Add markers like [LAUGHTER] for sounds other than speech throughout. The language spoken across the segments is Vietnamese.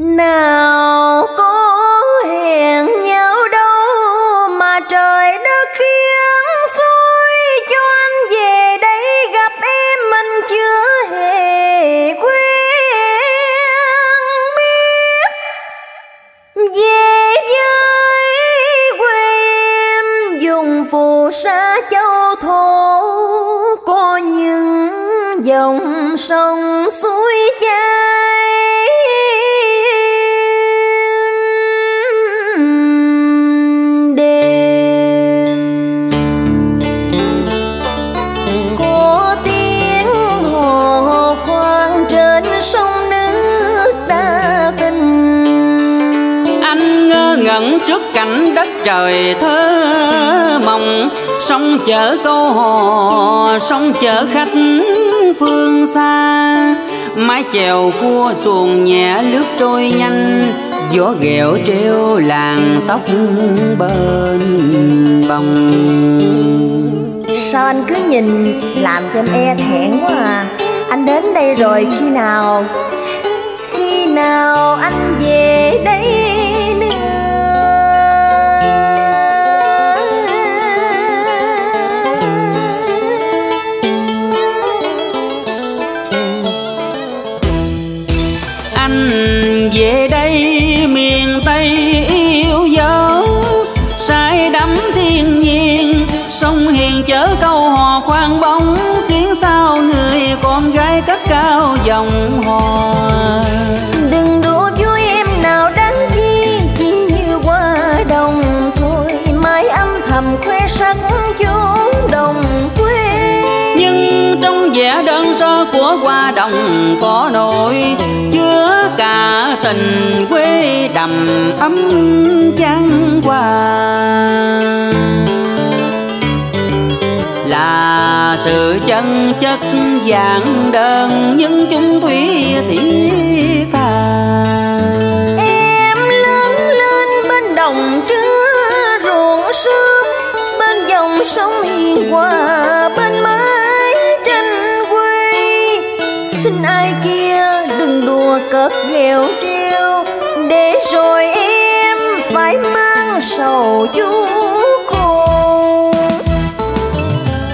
nào có trời thơ mộng sông chở câu hò sông chở khách phương xa. Mái chèo cua xuồng nhẹ lướt trôi nhanh, gió ghẹo treo làng tóc bên bồng. Sao anh cứ nhìn làm cho em e thẹn quá à? Anh đến đây rồi khi nào? Khi nào anh hoa có nỗi chứa cả tình quê đầm ấm chan qua. Là sự chân chất giản đơn, nhưng chung thủy thiết triều ghẹo Để rồi em phải mang sầu chú cùng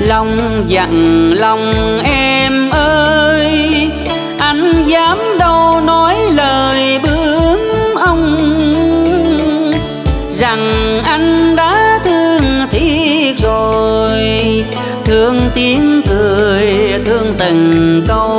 lòng dặn lòng em ơi, anh dám đâu nói lời bướm ông. Rằng anh đã thương thiết rồi, thương tiếng cười, thương từng câu.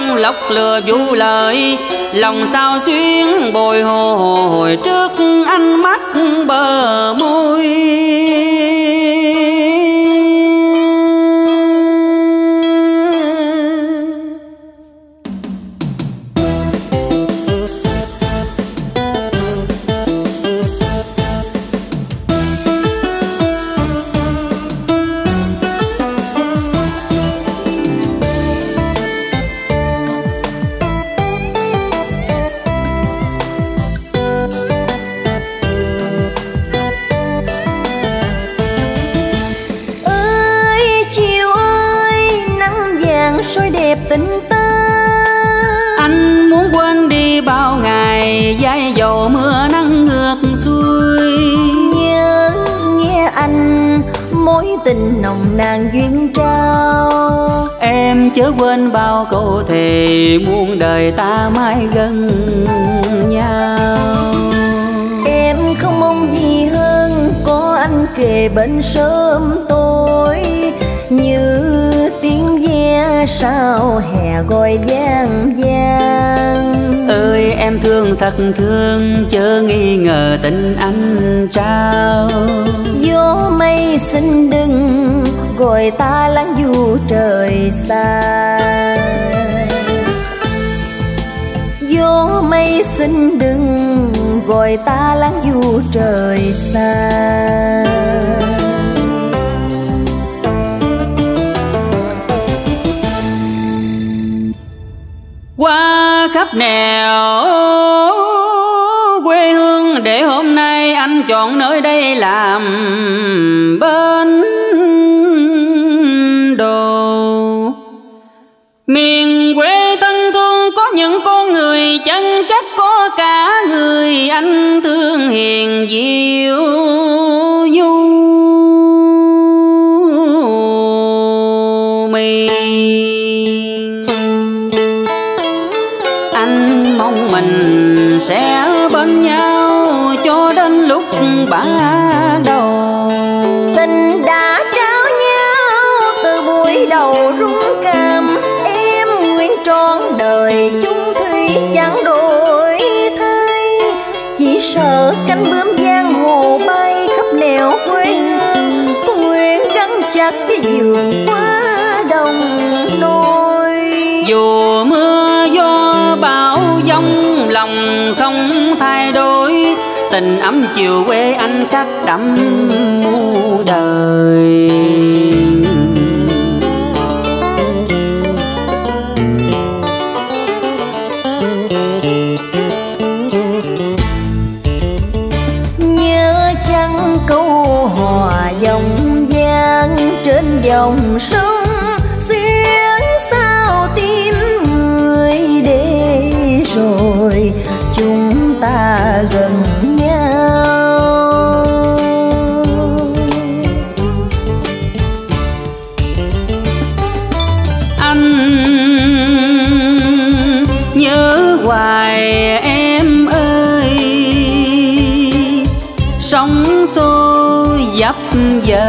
Trong ngay lọc lừa vu lời lòng sao xuyên bồi hồi trước ánh mắt bờ môi. Tình nồng nàn duyên trao. Em chớ quên bao câu thề muôn đời ta mãi gần nhau. Em không mong gì hơn có anh kề bên sớm tối. Như tiếng ve sao hè gọi vang vang em thương thật thương, chớ nghi ngờ tình anh trao. Gió mây xin đừng gọi ta lắng du trời xa. Gió mây xin đừng gọi ta lắng du trời xa. thấp nẻo. Quê hương để hôm nay anh chọn nơi đây làm bên đồ. Miền quê thân thương có những con người chân chất có cả người anh thương hiền diệu. tình ấm chiều quê anh cắt đắm muôn đời. Nhớ chăng câu hòa dòng giang trên dòng sông? Xuyên sao tim người để rồi, chúng ta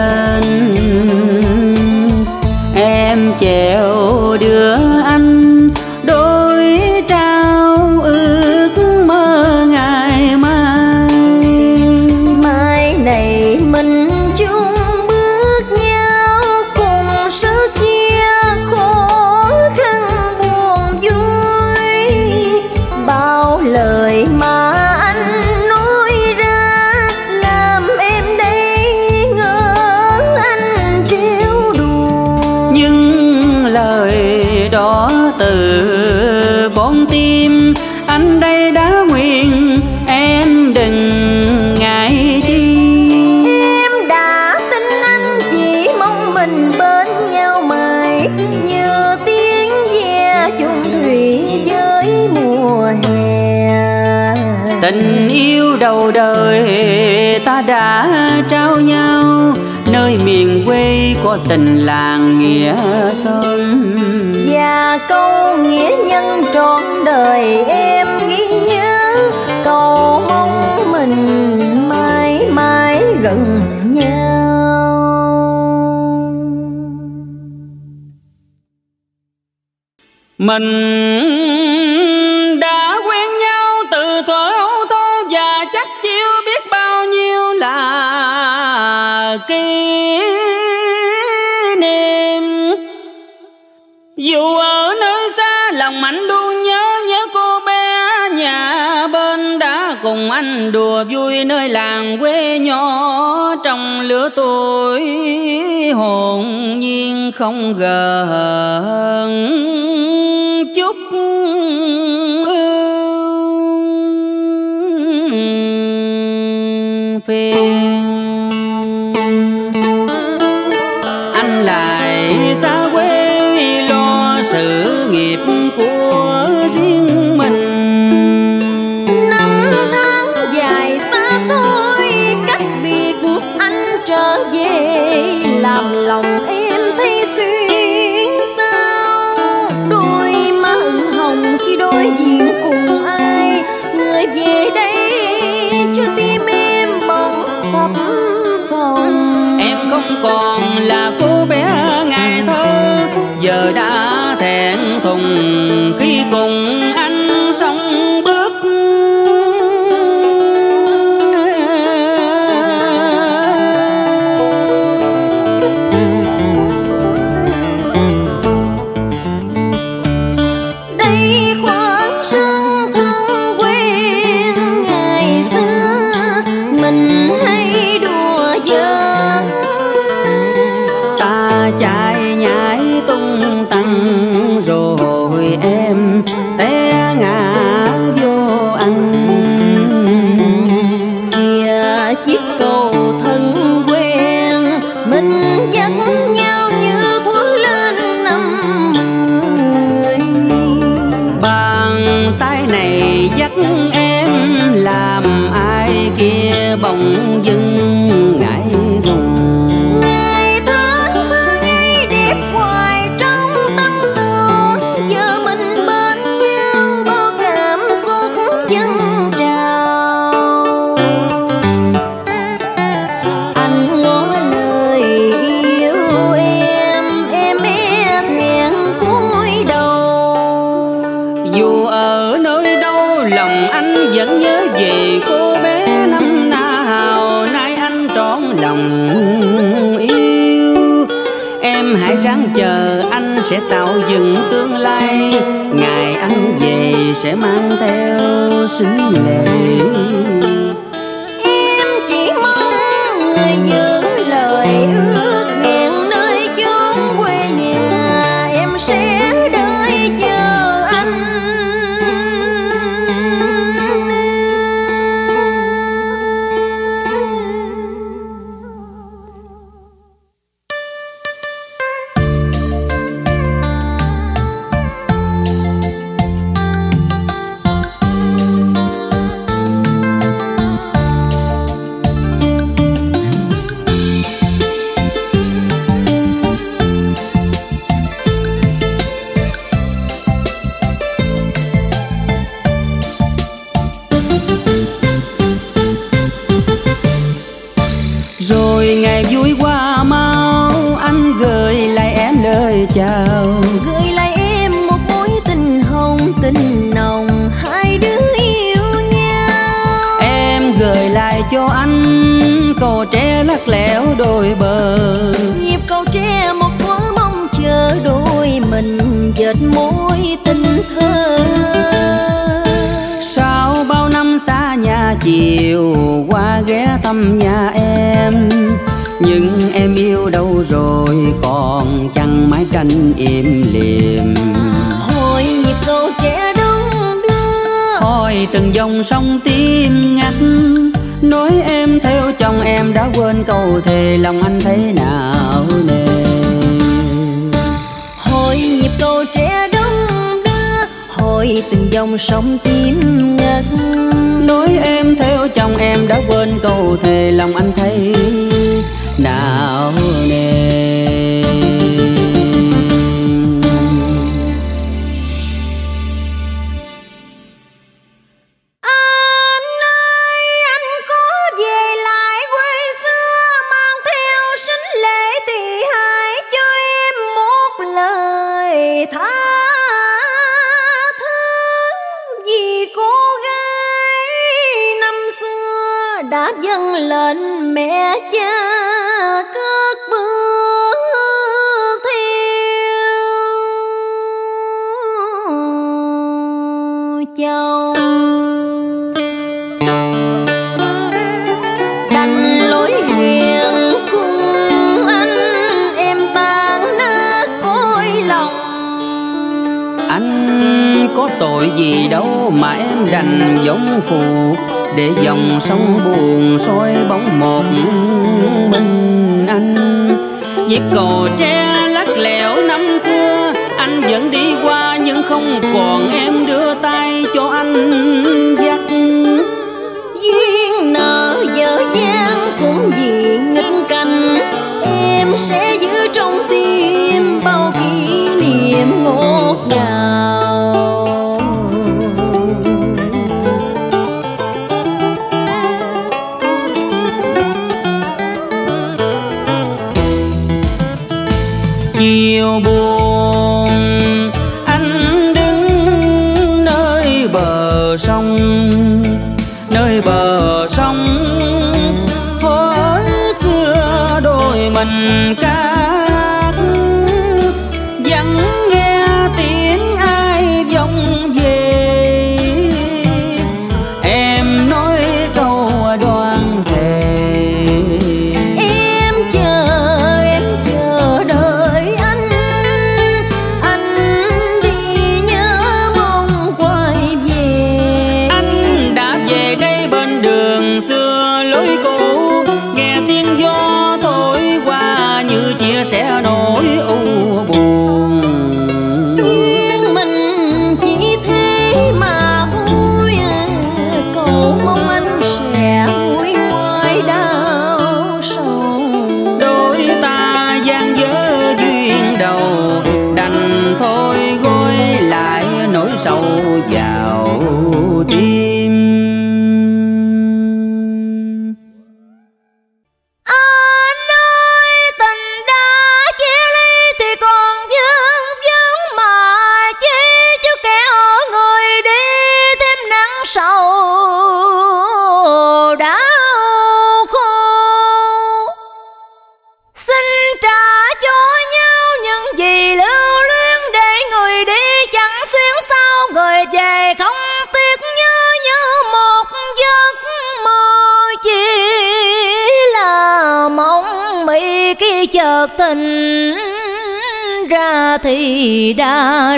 love. tình làng nghĩa sơn. Và câu nghĩa nhân trọn đời em ghi nhớ. Cầu mong mình mãi mãi gần nhau. Mình anh đùa vui nơi làng quê nhỏ. Trong lửa tôi hồn nhiên không gần sẽ tạo dựng tương lai. Ngày anh về sẽ mang theo xứ lệ. đành giống phù, để dòng sông buồn soi bóng một mình anh. Dịp cầu tre lắc lẻo năm xưa, Anh vẫn đi qua nhưng không còn em đưa tay cho anh dắt. Duyên nợ giờ gian cũng vì nghịch cảnh, Em sẽ giữ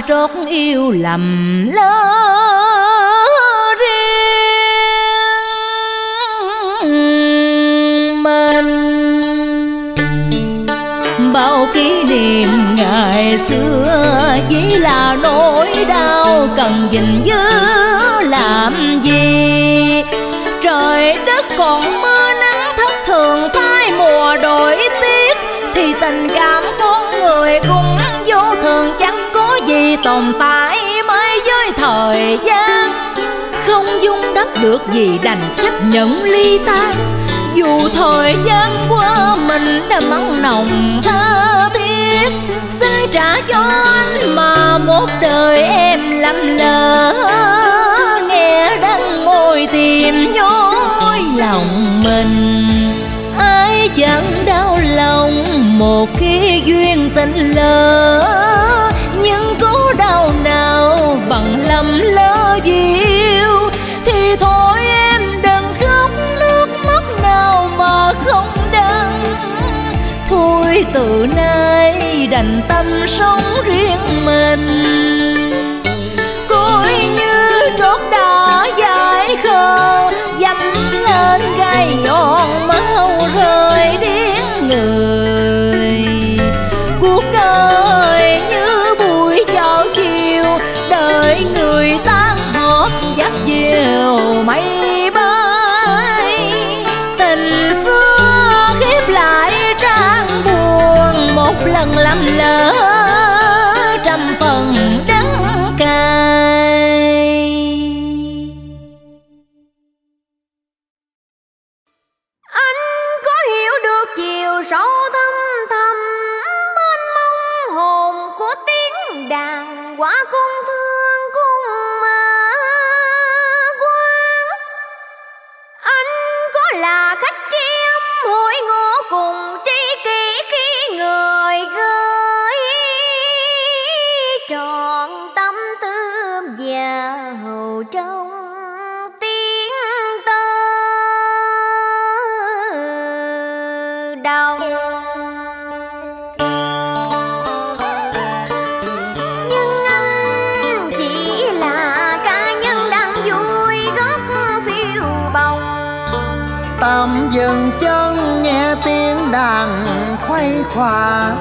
trót thì đành chấp nhận ly tan dù thời gian qua mình đã mắng nồng tha thiết, xin trả cho anh mà một đời em lầm lỡ nghe đắng ngồi tìm nhói lòng mình, ai chẳng đau lòng một khi duyên tình lớn 罢工 thoa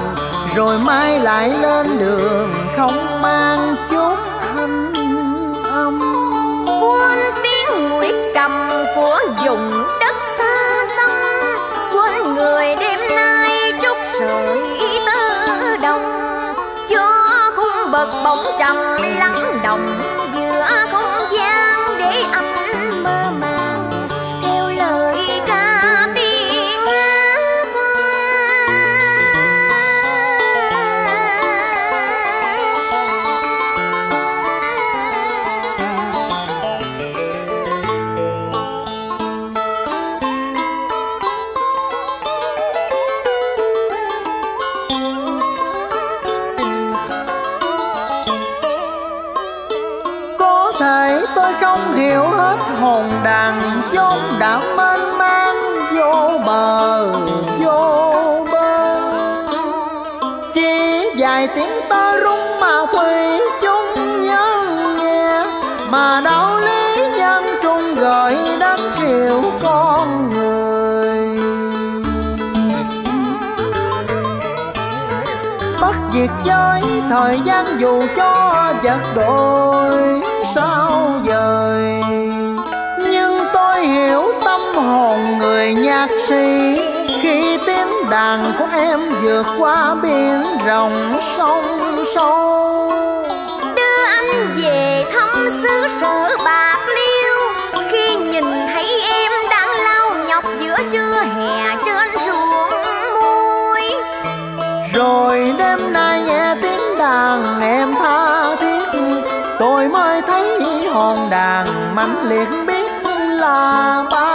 rồi mai lại lên đường không mang chút thanh âm. Quên tiếng nguyệt cầm của vùng đất xa xăm, quên người đêm nay trúc sợi tơ đồng. Cho cung bậc bóng trầm lắng đồng dối thời gian dù cho vật đổi sao dời nhưng tôi hiểu tâm hồn người nhạc sĩ, khi tiếng đàn của em vượt qua biển rộng sông sâu. Đưa anh về thăm xứ sở mạnh liệt biết là bao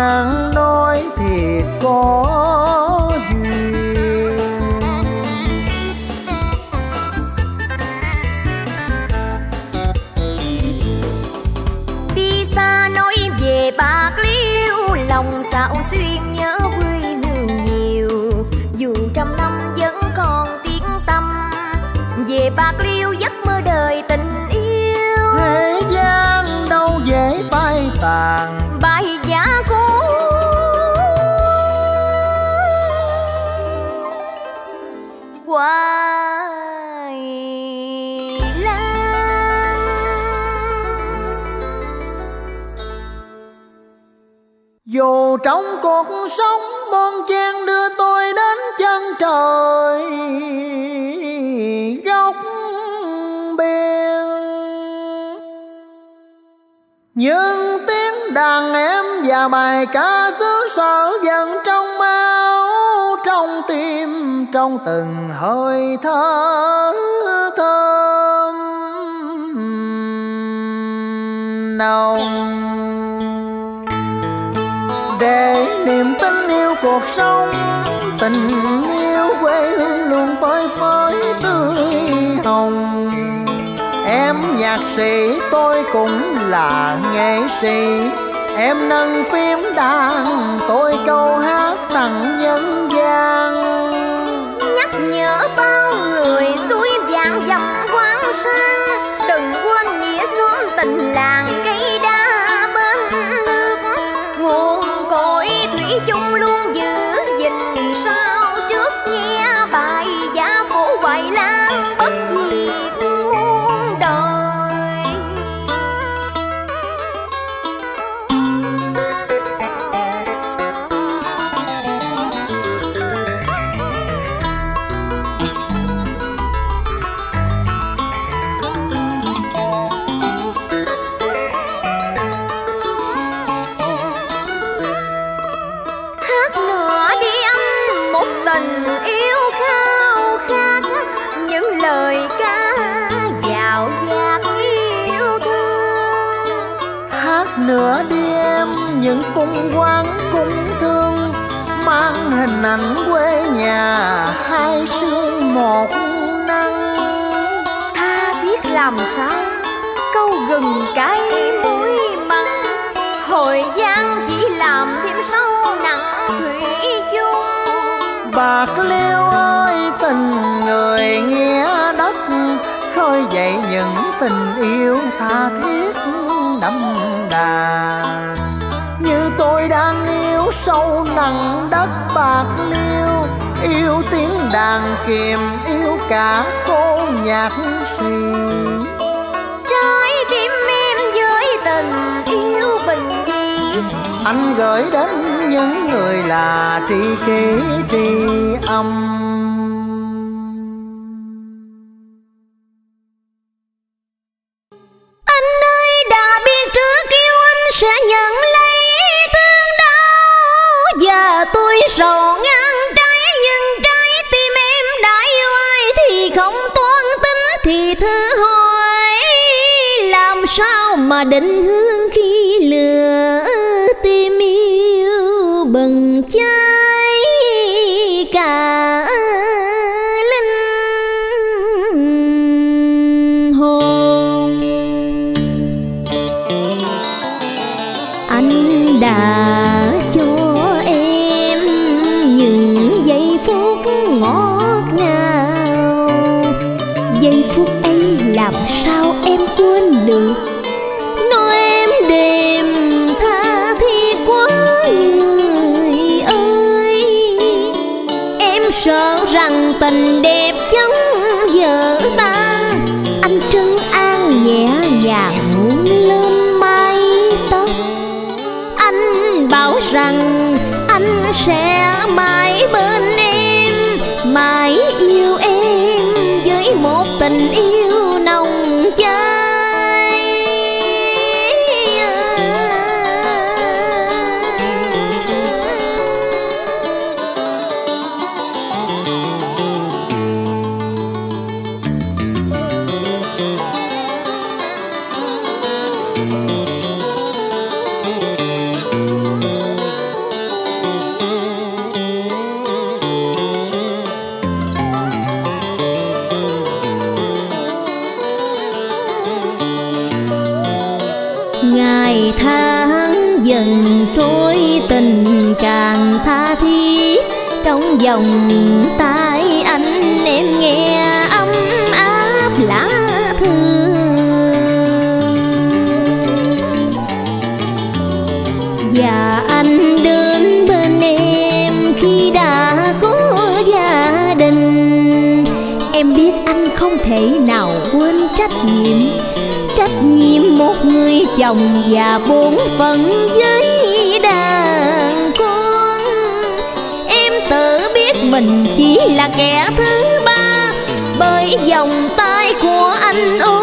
nắng nhưng tiếng đàn em và bài ca xứ sở dần trong máu trong tim, trong từng hơi thở thơm nồng. Để niềm tin yêu cuộc sống, tình yêu quê hương luôn phơi phới tươi hồng em nhạc sĩ, tôi cũng là nghệ sĩ. Em nâng phím đàn, tôi câu hát tặng nhân gian. Hình ảnh quê nhà, hai sương một nắng. Tha thiết làm sao? Câu gừng cái muối mặn. Hồi gian chỉ làm thêm sâu nặng thủy chung. Bạc liêu ơi, tình người nghĩa đất. Khơi dậy những tình yêu tha thiết đậm đà. Như tôi đang yêu sâu nặng đất bạc liêu yêu tiếng đàn kiềm yêu cả cô nhạc sĩ. Trái tim em với tình yêu bình dị. Anh gửi đến những người là tri kỷ tri âm mình chỉ là kẻ thứ ba. Bởi vòng tay của anh ôm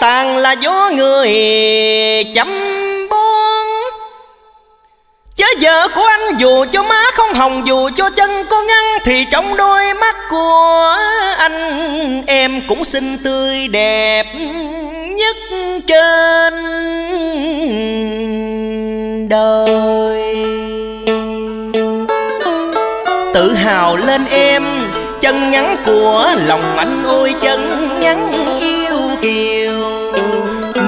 tàn là do người chấm bón Chớ vợ của anh dù cho má không hồng, dù cho chân có ngăn, Thì trong đôi mắt của anh em cũng xinh tươi đẹp nhất trên đời. Tự hào lên em, chân ngắn của lòng anh ôi, chân ngắn yêu kiều.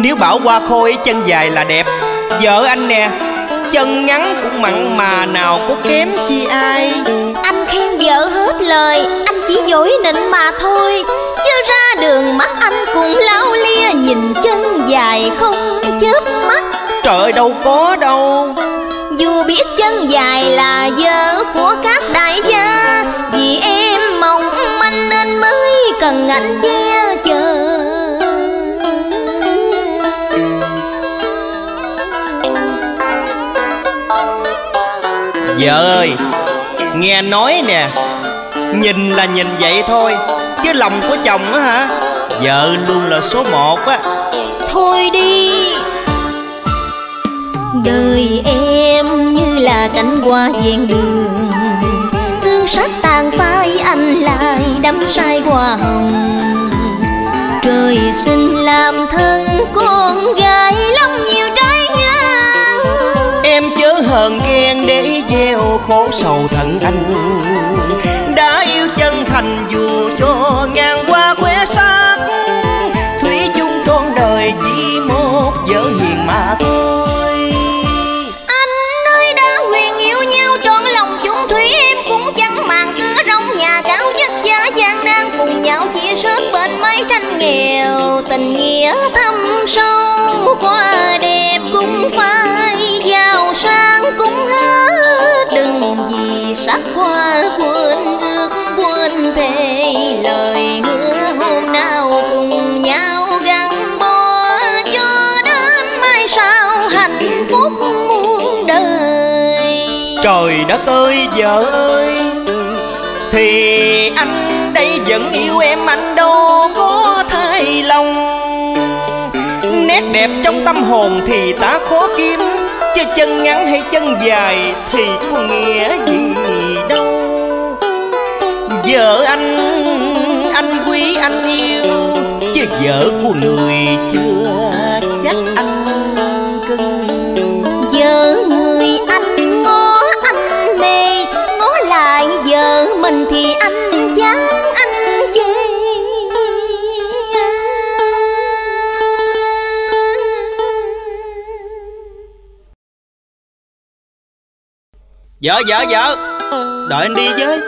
Nếu bảo qua khôi chân dài là đẹp. Vợ anh nè chân ngắn cũng mặn mà nào có kém chi ai. Anh khen vợ hết lời Anh chỉ dối nịnh mà thôi. Chứ ra đường mắt anh cũng lao lia Nhìn chân dài không chớp mắt. Trời ơi, đâu có đâu. Dù biết chân dài là vợ của các đại gia Vì em mong manh nên mới cần anh che Vợ ơi, Nghe nói nè, Nhìn là nhìn vậy thôi, Chứ lòng của chồng á hả? Vợ luôn là số một á. Thôi đi. Đời em như là cánh hoa ven đường. Hương sách tàn phai anh lại đắm say hoa hồng. Trời sinh làm thân con gái Em chớ hờn ghen để gieo khổ sầu thận anh Đã yêu chân thành dù cho ngàn qua quê xác Thủy chung con đời chỉ một vợ hiền mà thôi. Anh ơi, đã nguyện yêu nhau trọn lòng chung thủy, em cũng chẳng màng cửa rong nhà cao vất vả gian nan cùng nhau chia sớt bên mái tranh nghèo tình nghĩa thâm sâu. Trời đất ơi vợ ơi, Thì anh đây vẫn yêu em, anh đâu có thay lòng. Nét đẹp trong tâm hồn thì ta khó kiếm, Chứ chân ngắn hay chân dài thì có nghĩa gì đâu. Vợ anh anh vợ của người chưa chắc anh cưng. Vợ người anh ngó anh mê ngó lại vợ mình thì anh chán anh chê. Vợ vợ vợ Đợi anh đi với.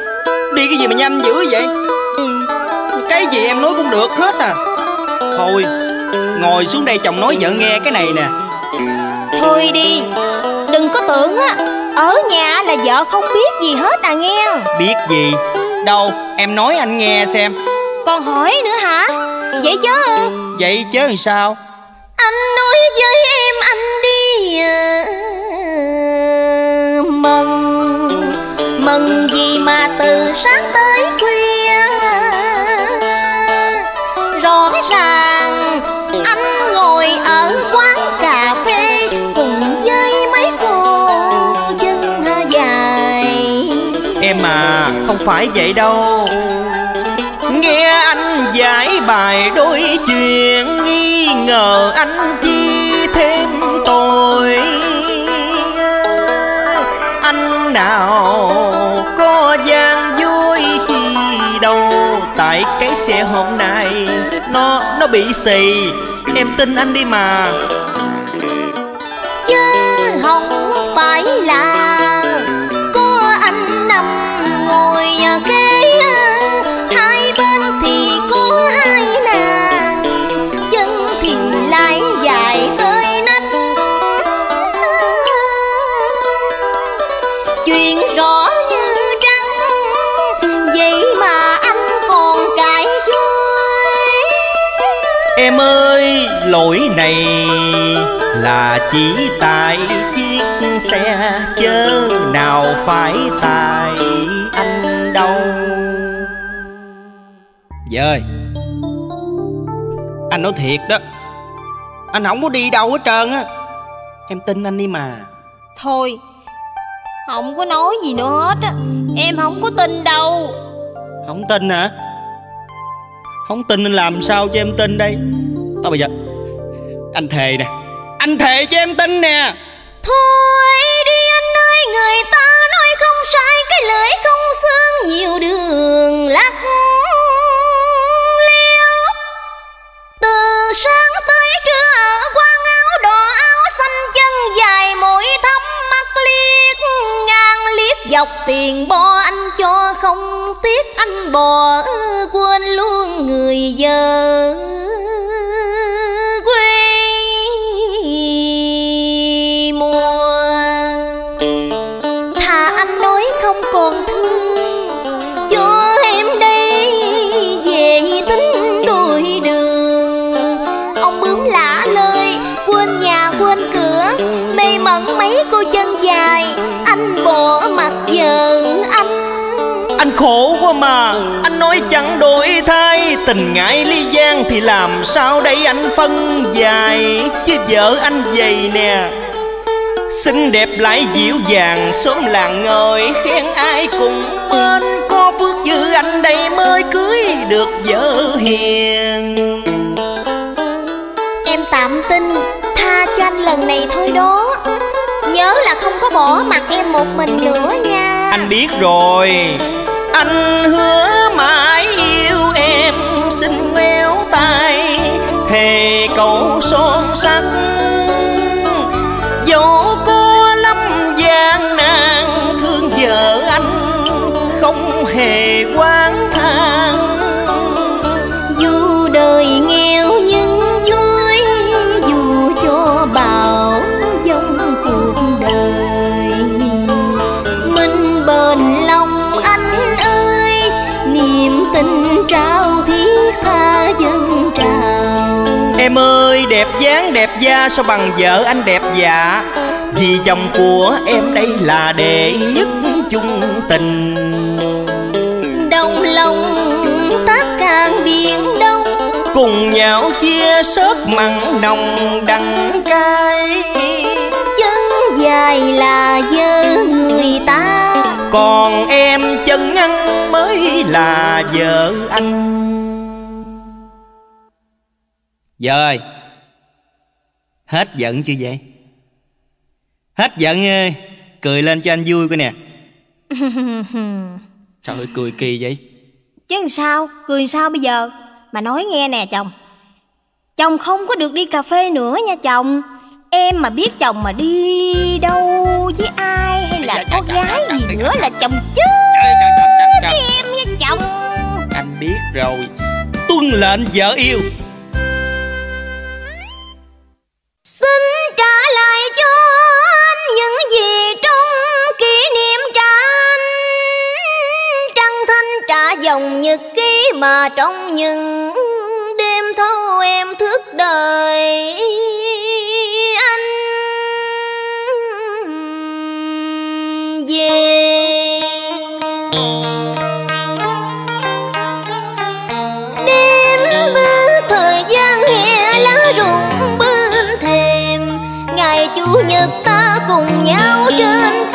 Đi cái gì mà nhanh dữ vậy? Cái gì em nói cũng được hết à Thôi Ngồi xuống đây chồng nói vợ nghe cái này nè. Thôi đi đừng có tưởng á ở nhà là vợ không biết gì hết à nghe. Biết gì? Đâu em nói anh nghe xem. Còn hỏi nữa hả? Vậy chứ? Vậy chứ làm sao? Anh nói với em anh đi à, mừng. Mừng gì mà từ sáng tới khuya ràng anh ngồi ở quán cà phê, cùng với mấy cô chân dài. Em à không phải vậy đâu. Nghe anh giải bài đôi chuyện, Nghi ngờ anh chi thêm tội. Anh nào có gian vui chi đâu, Tại cái xe hôm nay nó bị xì. Em tin anh đi mà. Lỗi này là chỉ tại chiếc xe chớ nào phải tại anh đâu. Vợ ơi Anh nói thiệt đó Anh không có đi đâu hết trơn á. Em tin anh đi mà. Thôi Không có nói gì nữa hết á. Em không có tin đâu. Không tin hả? Không tin anh làm sao cho em tin đây? Thôi bây giờ anh thề nè. Anh thề cho em tin nè. Thôi đi anh ơi, Người ta nói không sai, Cái lưỡi không xương Nhiều đường lắc liêu Từ sáng tới trưa ở áo đỏ áo xanh chân dài mũi thắm mắt liếc ngang, liếc dọc tiền bo anh cho không tiếc, anh bỏ quên luôn người vợ. Dài anh bỏ mặt vợ anh. Anh khổ quá mà Anh nói chẳng đổi thay. Tình ngại ly giang thì làm sao đây anh phân dài. Chứ vợ anh vậy nè Xinh đẹp lại dịu dàng Xóm làng ngồi khen ai cùng bên Có phước dư anh đây mới cưới được vợ hiền. Em tạm tin Tha cho anh lần này thôi đó Nhớ là không có bỏ mặt em một mình nữa nha. Anh biết rồi. Anh hứa mãi yêu em, Xin ngoéo tay, Thề cầu son sắt. Dẫu có lắm gian nan, Thương vợ anh Không hề qua ơi đẹp dáng đẹp da Sao bằng vợ anh đẹp dạ? Vì chồng của em đây là đệ nhất chung tình. Đồng lòng tác càng biển đông. Cùng nhau chia sớt mặn nồng đắng cay. Chân dài là vợ người ta. Còn em chân ngăn mới là vợ anh. Vợ ơi Hết giận chưa vậy? Hết giận ơi Cười lên cho anh vui coi nè. [LAUGHS] Trời ơi cười kỳ vậy. Chứ làm sao, cười sao bây giờ? Mà nói nghe nè chồng. Chồng không có được đi cà phê nữa nha chồng. Em mà biết chồng mà đi đâu với ai Hay là có gái gì nữa là chồng với em nha chồng. Anh biết rồi. Tuân lệnh vợ yêu Xin trả lại cho anh những gì trong kỷ niệm trả anh. Trăng thanh trả dòng nhật ký mà trong những đêm thâu em thức đời. Chủ nhật ta cùng nhau trên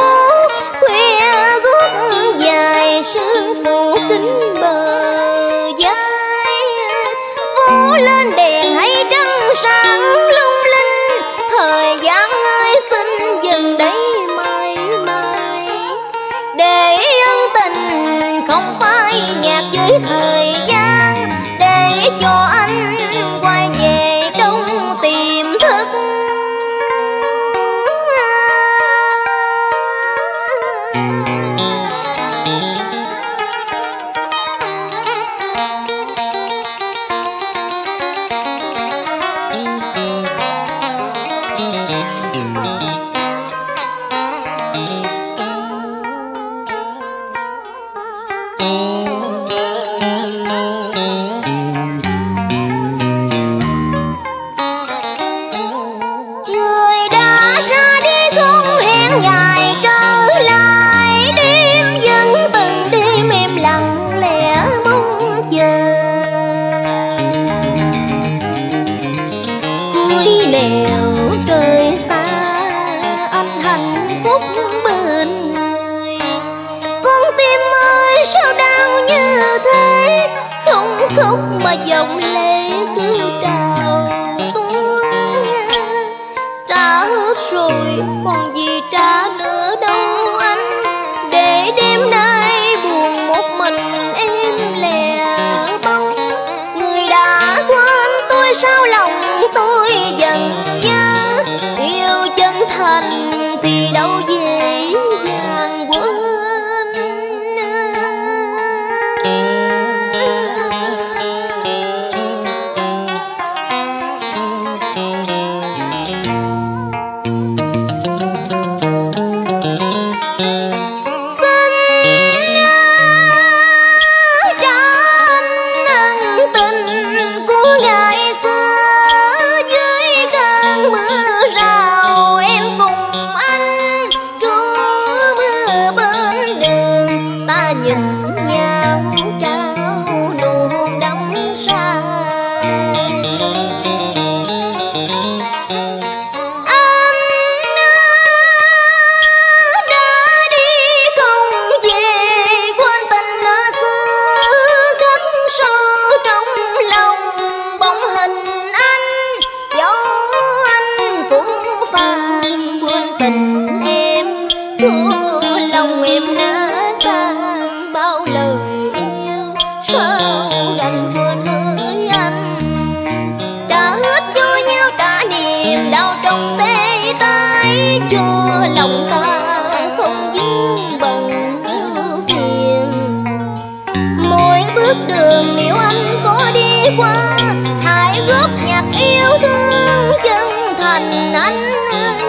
qua, hãy góp nhạc yêu thương chân thành anh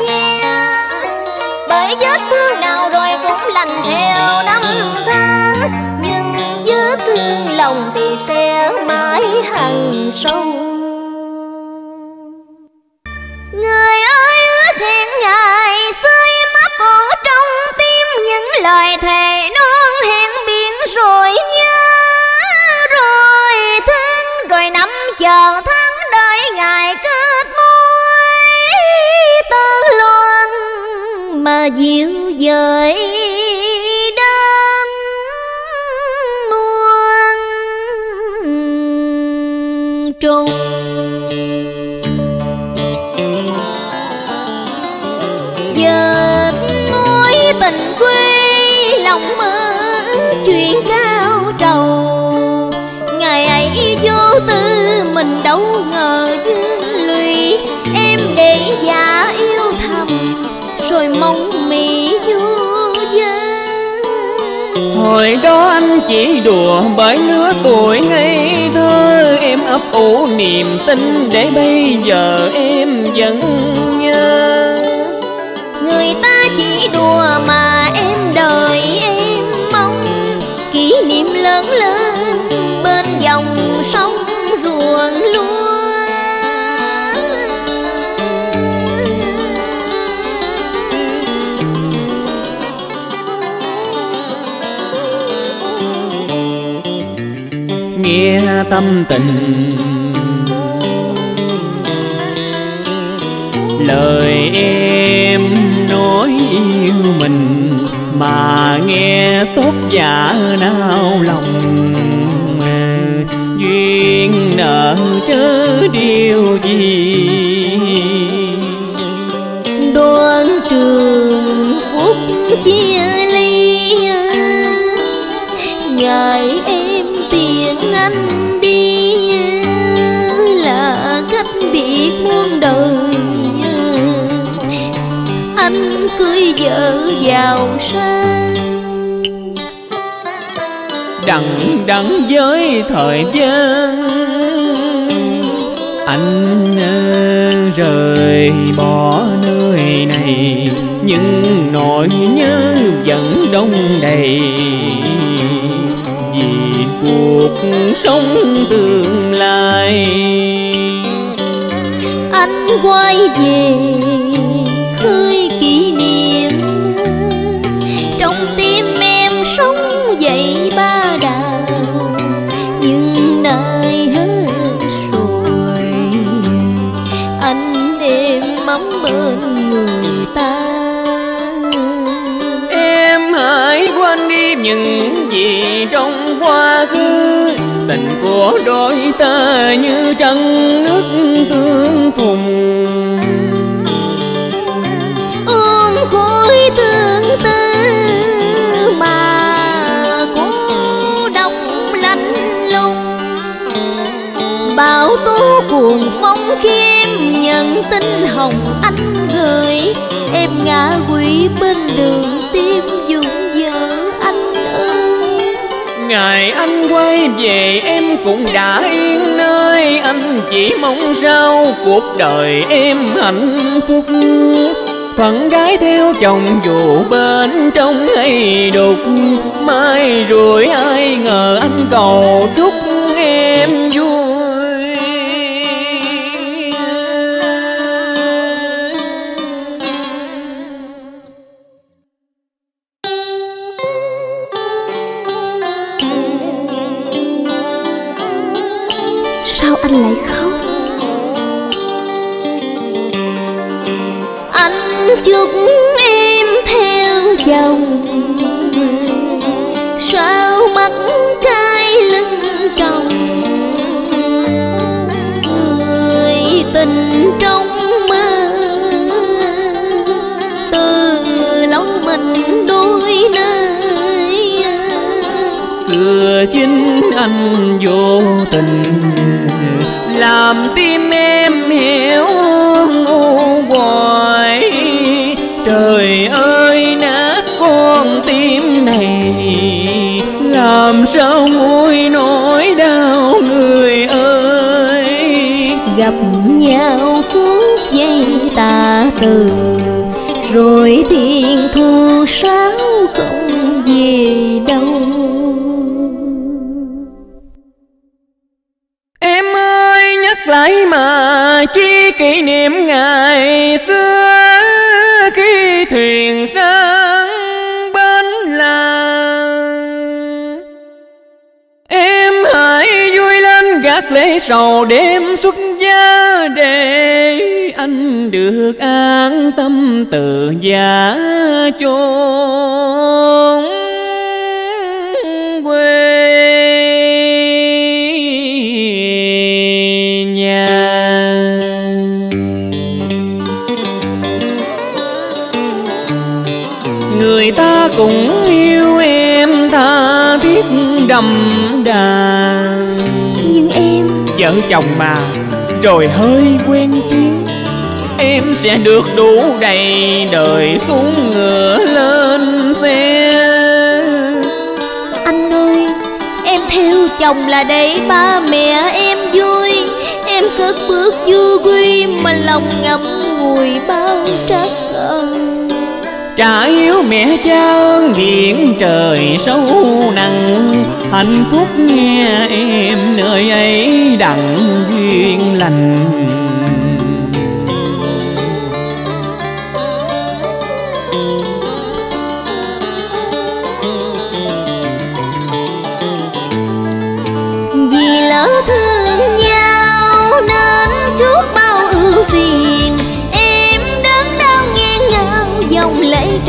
nhé. Bởi vết thương nào rồi cũng lành theo năm tháng, nhưng vết thương lòng thì sẽ mãi hằn sâu. Người ơi, ước hẹn ngày xây mắt ở trong tim những lời thề non hẹn biển rồi diệu dời Hồi đó anh chỉ đùa bởi lứa tuổi ngây thơ. Em ấp ủ niềm tin để bây giờ em vẫn nhớ. Người ta chỉ đùa mà Nghe tâm tình. Lời em nói yêu mình Mà nghe xót dạ nao lòng. Duyên nợ trớ điều gì. Đoan trường phúc chia vợ giàu sang đằng đẵng với thời gian anh rời bỏ nơi này. Nhưng nỗi nhớ vẫn đông đầy vì cuộc sống tương lai. Anh quay về dậy ba đào nhưng nay hết rồi. Anh em mắm bên người ta. Em hãy quên đi những gì trong quá khứ. Tình của đôi ta như trăng nước tương phùng. Cuồng phong khi em nhận tin hồng anh gửi. Em ngã quỵ bên đường tim dùng vợ anh ơi. Ngày anh quay về, em cũng đã yên nơi. Anh chỉ mong sao cuộc đời em hạnh phúc. Phận gái theo chồng dù bên trong hay đục, Mai rồi ai ngờ anh cầu chúc anh vô tình. Làm tim em hiểu ngu hoài Trời ơi, nát con tim này. Làm sao nguôi nỗi đau người ơi? Gặp nhau phút giây tà từ, rồi thiên thu sầu đêm xuất gia để anh được an tâm tự giả chốn quê nhà. Người ta cũng yêu em, tha thiết đầm đà. Vợ chồng mà. Rồi hơi quen tiếng, Em sẽ được đủ đầy đời xuống ngựa lên xe. Anh ơi, Em theo chồng là để ba mẹ em vui. Em cất bước vui quy Mà lòng ngậm ngùi bao trắc ơn Trả yếu mẹ cha ơn điện trời sâu nặng. Hạnh phúc nghe em nơi ấy đặng duyên lành.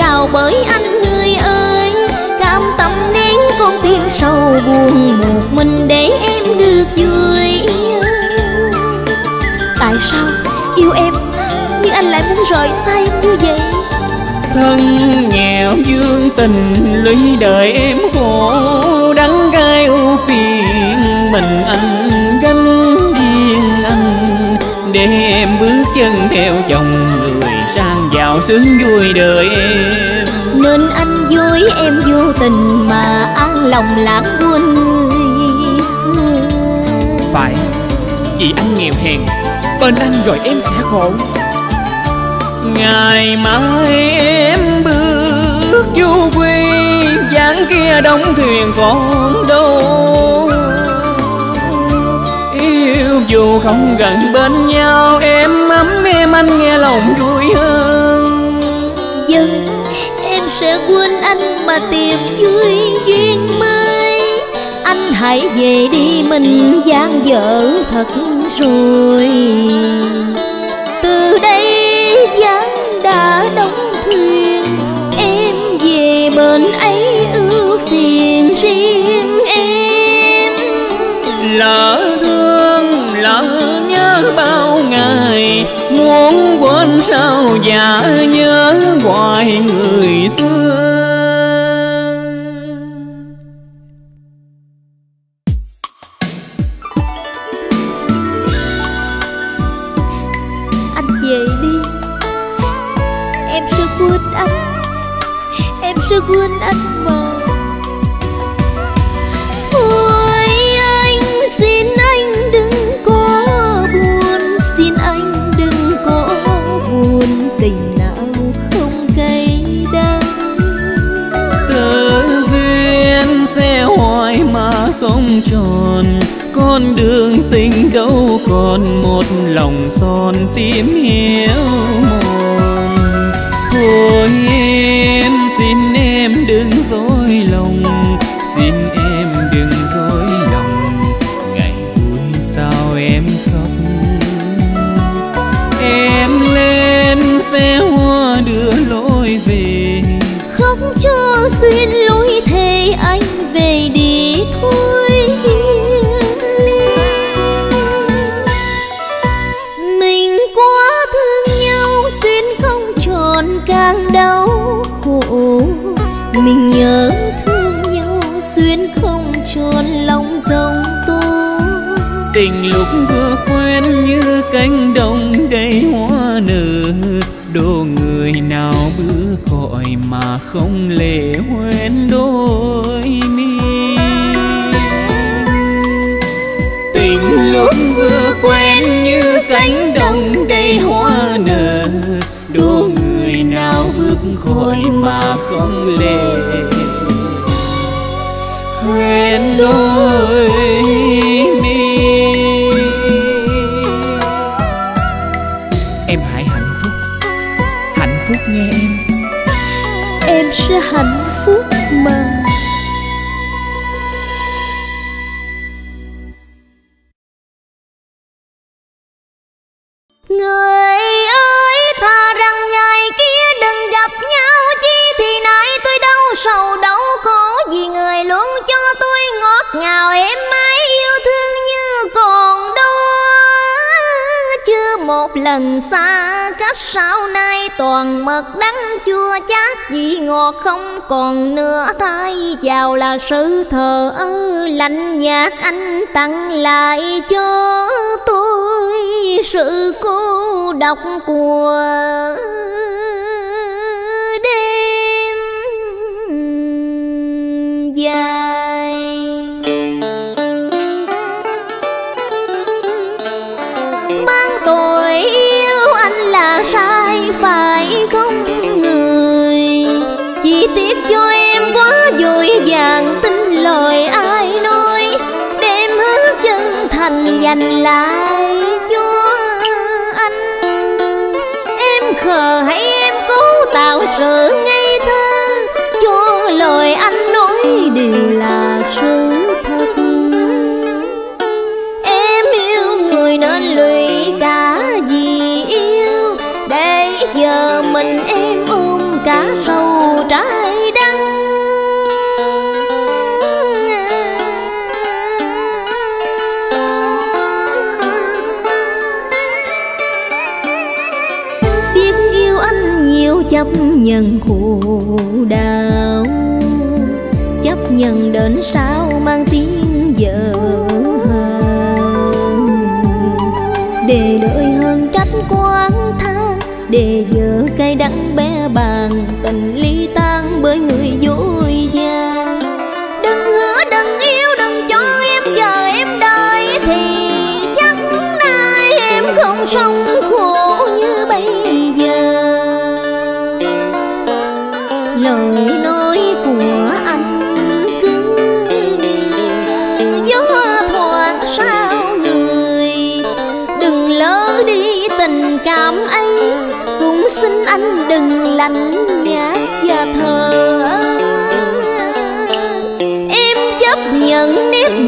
Trào bởi anh người ơi. Cam tâm nén con tim sâu buồn, một mình để em được vui. Tại sao yêu em, nhưng anh lại muốn rời xa em như vậy? Thân nghèo dương tình lũy đời em khổ. Đắng cay ưu phiền, mình anh gánh riêng anh. Để em bước chân theo chồng giàu sướng vui đời em? Nên anh dối em vô tình mà an lòng lãng quên người xưa. Phải Vì anh nghèo hèn Bên anh rồi em sẽ khổ. Ngày mai em bước du quy dáng kia đóng thuyền còn đâu. Yêu dù không gần bên nhau Em ấm em anh nghe lòng vui hơn Dân. Em sẽ quên anh mà tìm vui duyên mới. Anh hãy về đi, mình gian dở thật rồi. Từ đây gián đã đóng thuyền, Em về bên ấy ưu phiền riêng em. Lỡ sao già nhớ hoài người xưa? Lòng son tim hiếu mòn Thôi em, xin em đừng dối lòng, Xin em đừng dối lòng. Ngày vui sao em khóc? Em lên xe hoa đưa lối về. Khóc cho xuyên lối thề anh về đi mà không lệ hoen đôi mi. Tình lúc vừa quen như cánh đồng đầy hoa nở, đua người nào bước khỏi mà không lệ hoen đôi còn nửa thai vào là sự thờ ơ lạnh nhạt anh tặng lại cho tôi sự cô độc của đêm. Dài khổ đau. Chấp nhận đến sao mang tiếng vợ để đợi hơn trách quán than để giờ cay đắng bé bàn tình ly ta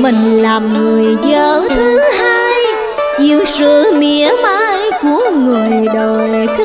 mình làm người vợ thứ hai chiều sự mỉa mai của người đời cứ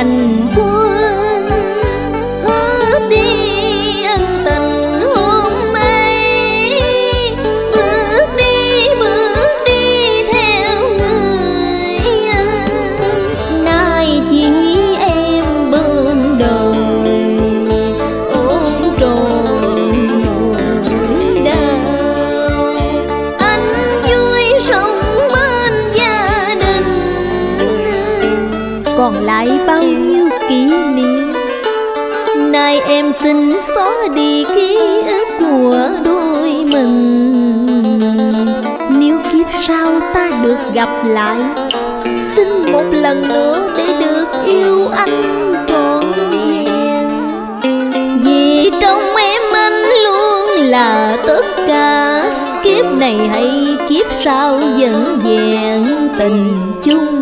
thành quân tình xóa đi ký ức của đôi mình. Nếu kiếp sau ta được gặp lại, xin một lần nữa để được yêu anh trọn vẹn. Vì trong em anh luôn là tất cả, kiếp này hay kiếp sau vẫn vẹn tình chung.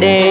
Để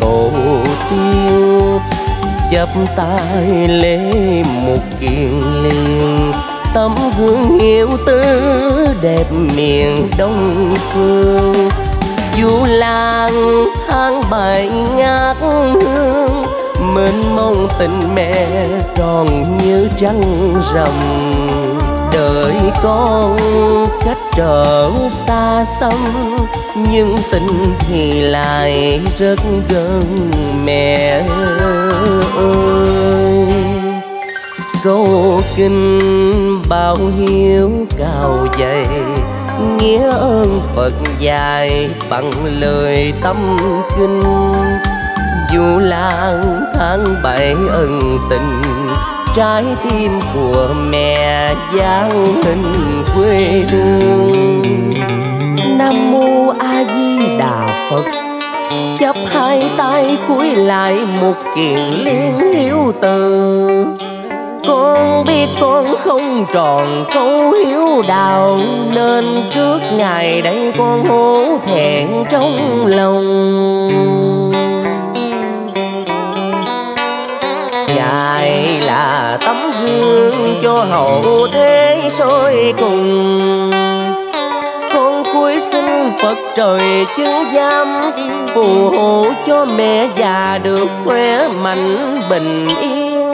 tổ tiên, chắp tay lễ một kiền liền tấm gương hiếu tư đẹp miền đông phương. Du lan tháng bảy ngát hương, mênh mông tình mẹ tròn như trăng rằm đời con cách trở xa xăm, nhưng tình thì lại rất gần mẹ ơi. Câu kinh bao hiếu cao dày, nghĩa ơn phật dài bằng lời tâm kinh. Dù lang tháng bảy ân tình trái tim của mẹ giang hình quê hương. Nam mô a di đà phật. Chắp hai tay cúi lại một kiền liên hiếu từ. Con biết con không tròn câu hiếu đạo, nên trước ngày đây con hổ thẹn trong lòng. Ngày là tấm gương cho hậu thế soi cùng. Con cuối xin Phật trời chứng giám, Phù hộ cho mẹ già được khỏe mạnh, bình yên.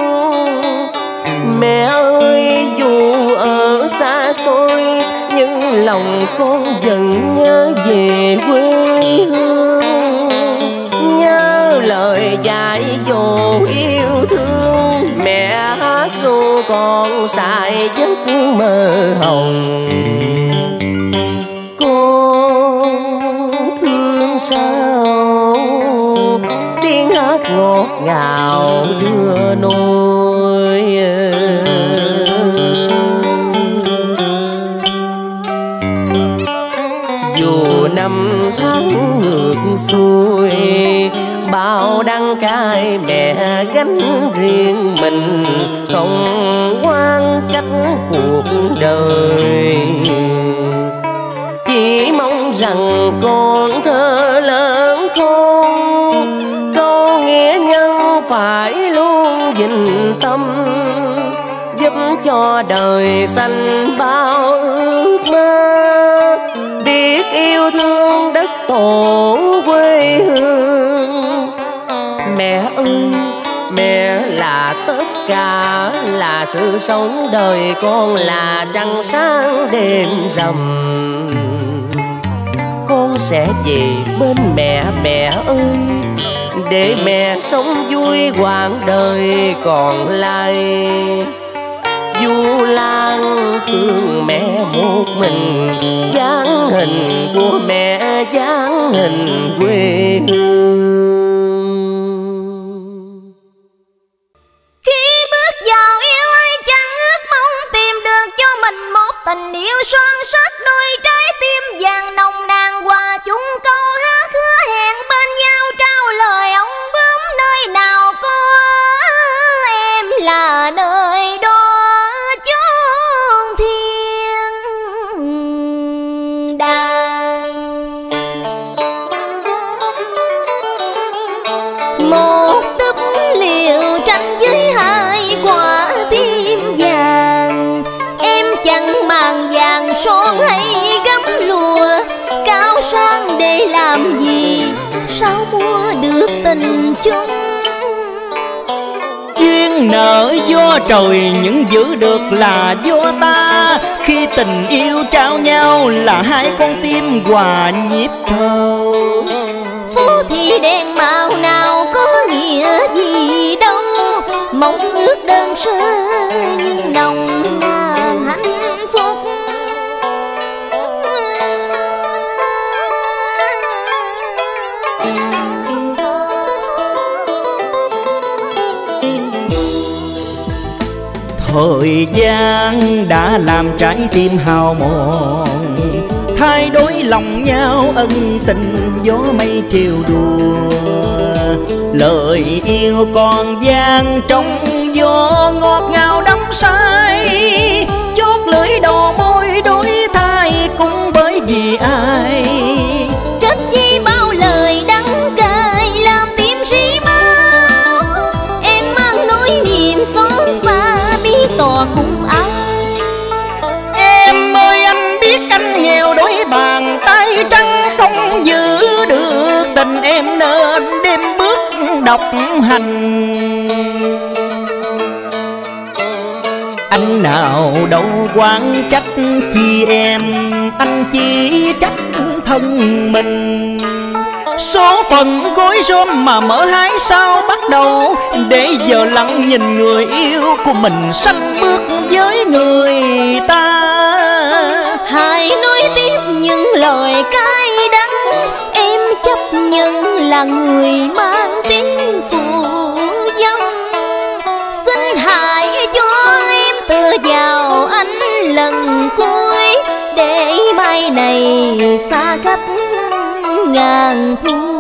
Mẹ ơi, dù ở xa xôi, Nhưng lòng con vẫn nhớ về quê hương. Nhớ lời dạy con xài giấc mơ hồng. Con thương sao? Tiếng hát ngọt ngào đưa nôi dù năm tháng ngược xuôi bao đắng cay, mẹ gánh riêng mình. Không quan trách cuộc đời. Chỉ mong rằng con thơ lớn khôn, câu nghĩa nhân phải luôn dình tâm, giúp cho đời xanh bao ước mơ. Biết yêu thương đất tổ cả là sự sống đời con là trăng sáng đêm rằm. Con sẽ về bên mẹ mẹ ơi, để mẹ sống vui quãng đời còn lại. Du lan thương mẹ một mình, dáng hình của mẹ dáng hình quê hương. Mình một tình yêu son sắt, đôi trái tim vàng nồng nàn, hòa chung câu hát. Tình chung. Duyên nợ do trời những giữ được là do ta. Khi tình yêu trao nhau là hai con tim hòa nhịp thở. Phú thì đèn màu nào có nghĩa gì đâu. Mong ước đơn sơ nhưng thời gian đã làm trái tim hao mòn. Thay đổi lòng nhau, ân tình, gió mây triều đùa. Lời yêu còn gian trong gió ngọt ngào đắm say. Chót lưỡi đầu môi độc hành. Anh nào đâu quán trách chi em, Anh chỉ trách thân mình. Số phận gối rôm mà mở hái sao bắt đầu, Để giờ lặng nhìn người yêu của mình sanh bước với người ta. Hãy nói tiếp những lời cay đắng, Em chấp nhận là người mang xa cách ngàn thu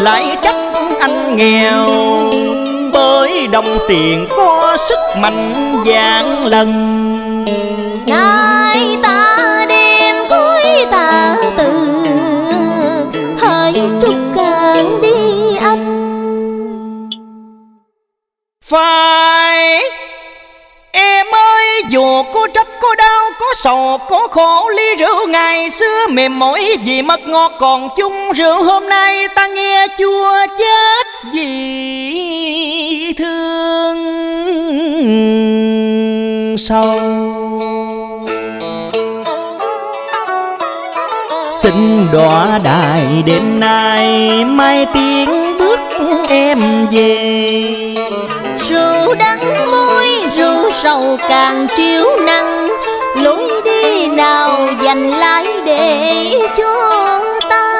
lại trách anh nghèo. Bởi đồng tiền có sức mạnh vạn lần. Nay ta đem cối tạ từ hãy trúc càng đi anh. Phải sầu, có khổ ly rượu ngày xưa, mềm mỏi vì mất ngọt. Còn chung rượu hôm nay, ta nghe chua chết vì thương sâu Xin đọa đài đêm nay, mai tiếng bước em về. Rượu đắng môi, rượu sầu càng chiếu nắng lối đi nào dành lại để cho ta?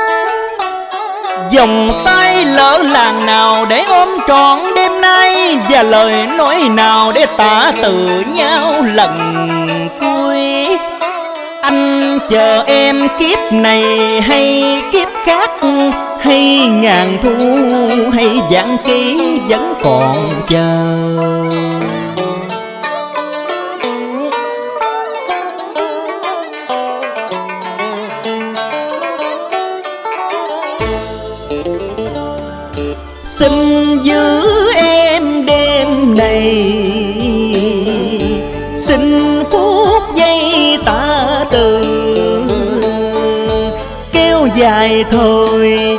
Vòng tay lỡ làng nào để ôm trọn đêm nay? Và lời nói nào để tả từ nhau lần cuối? Anh chờ em kiếp này hay kiếp khác? Hay ngàn thu hay vạn ký vẫn còn chờ? Xin giữ em đêm này. Xin phút giây ta từ. Kéo dài thời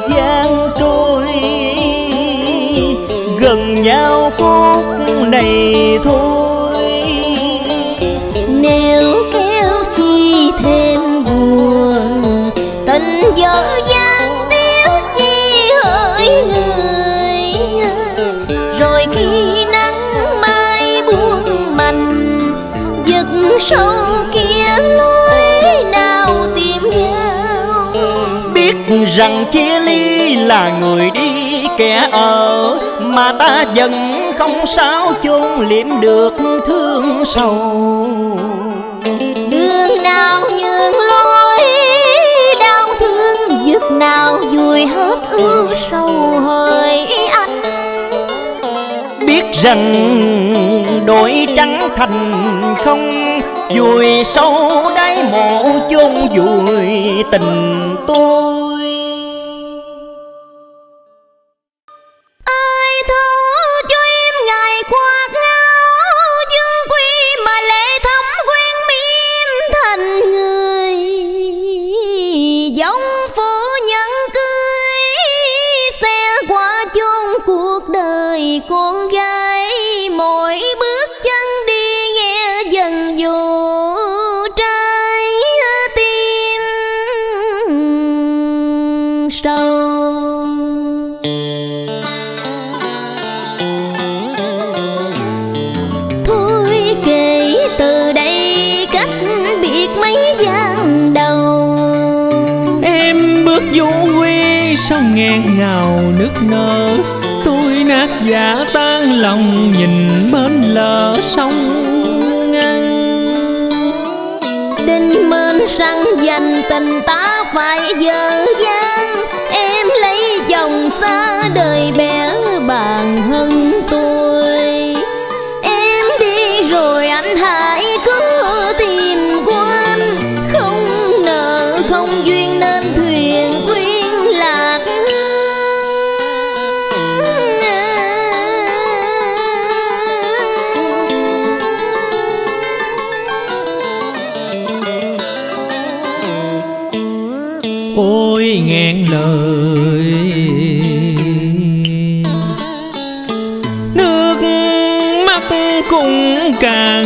rằng chia ly là người đi kẻ ở mà ta vẫn không sao chôn liệm được thương sầu. Đường nào nhường lối đau thương giấc nào vùi hết ưu sầu hỡi anh. Biết rằng đổi trắng thành không vùi sâu đáy mộ chôn vùi tình tôi tình ta phải dở cũng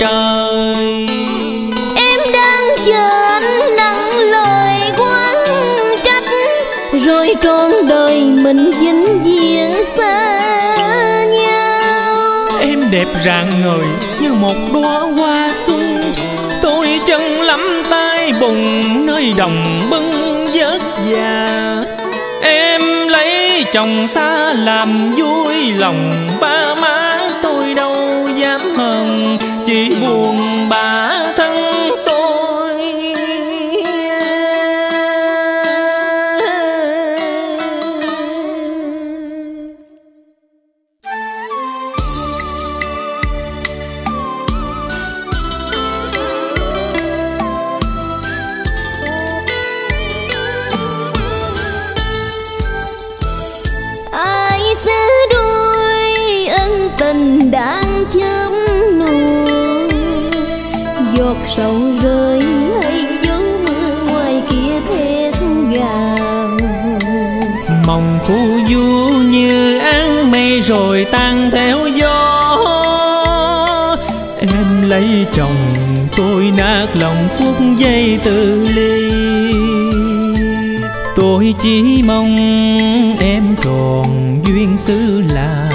trời. Em đang chờ anh nặng lời quán trách rồi trọn đời mình vĩnh viễn xa nhau. Em đẹp rạng ngời như một đóa hoa xuân tôi chân lắm tay bùng nơi đồng bưng vớt già. Em lấy chồng xa làm vui lòng ba dây tự giây ly. Tôi chỉ mong em còn duyên xứ là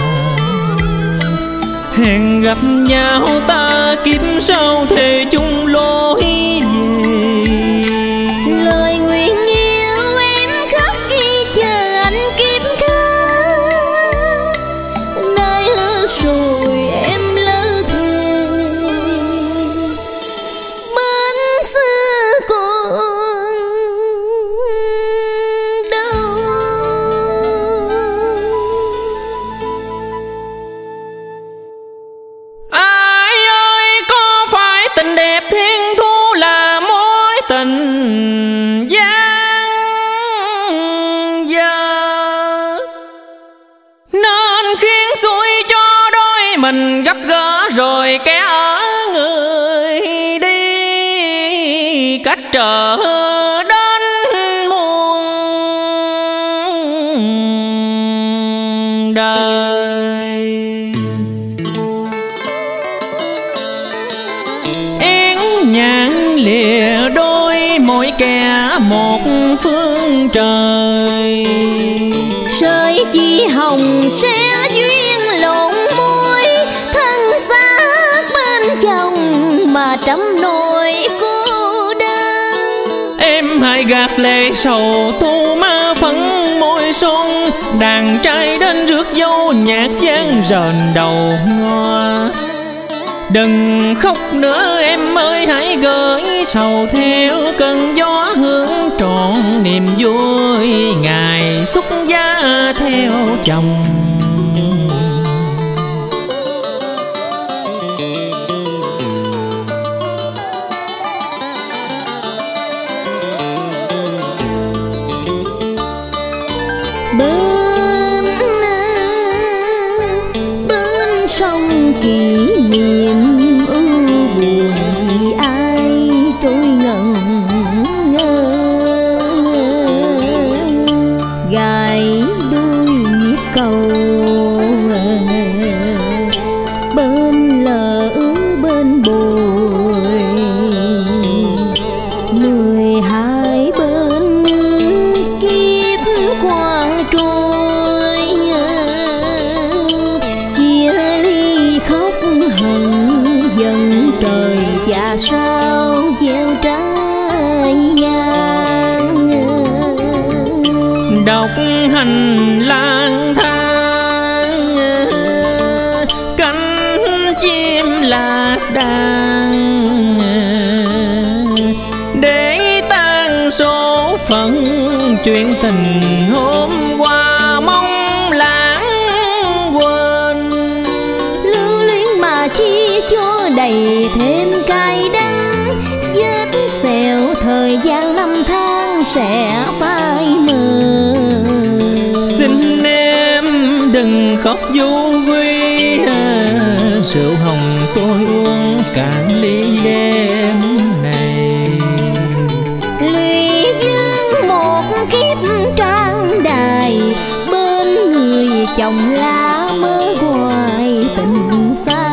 hẹn gặp nhau ta kiếp sau thề chung phương trời. Sợi chi hồng sẽ duyên lộn môi thân xác bên chồng mà trăm nỗi cô đơn. Em hãy gạt lệ sầu thu ma phấn môi son Đàn trai đến rước dâu nhạc gian rền đầu ngoa Đừng khóc nữa em ơi hãy gửi sầu theo cơn gió hướng trọn niềm vui Ngày xuất gia theo chồng. chồng lá mơ hoài tình xa.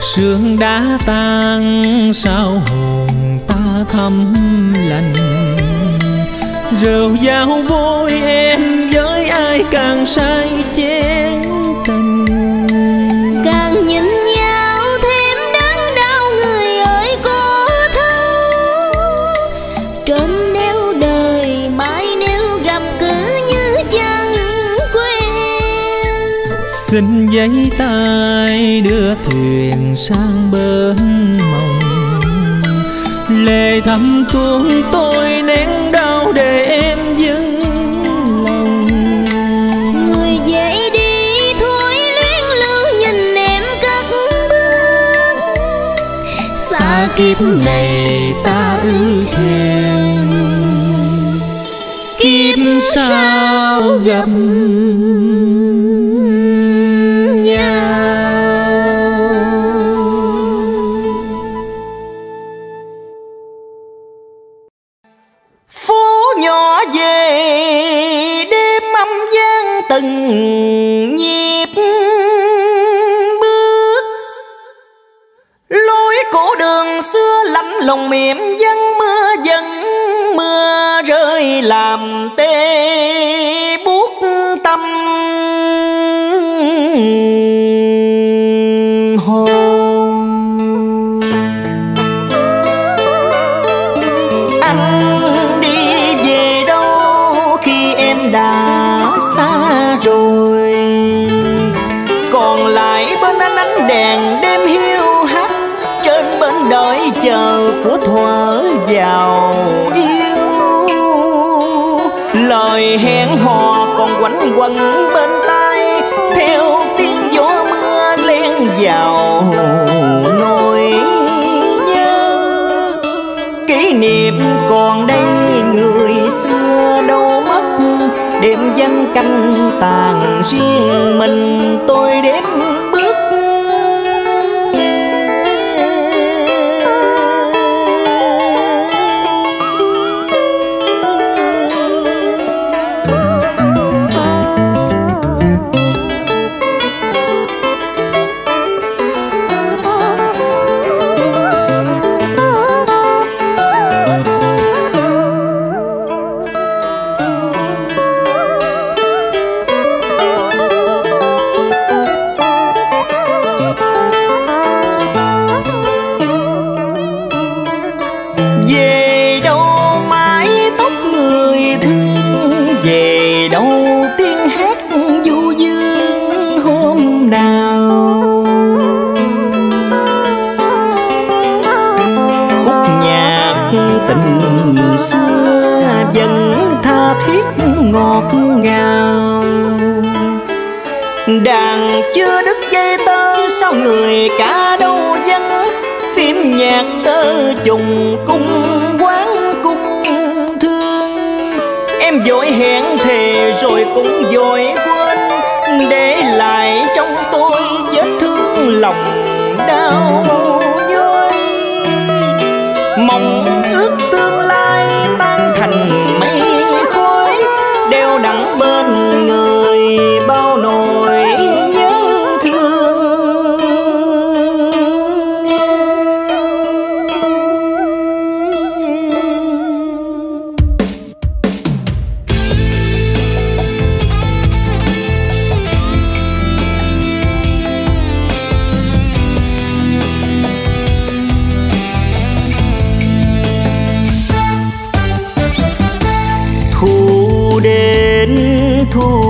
Sương đã tan, sao hồn ta thâm lạnh rượu giao vui em với ai càng say chi xin giấy tay đưa thuyền sang bến mộng. Lệ thầm tuôn tôi nén đau để em dừng lòng. Người dễ đi thôi luyến lưu nhìn em cất bước. Xa kiếp này ta ưu thuyền kiếp sao gặp canh tàn riêng mình. Tôi đếm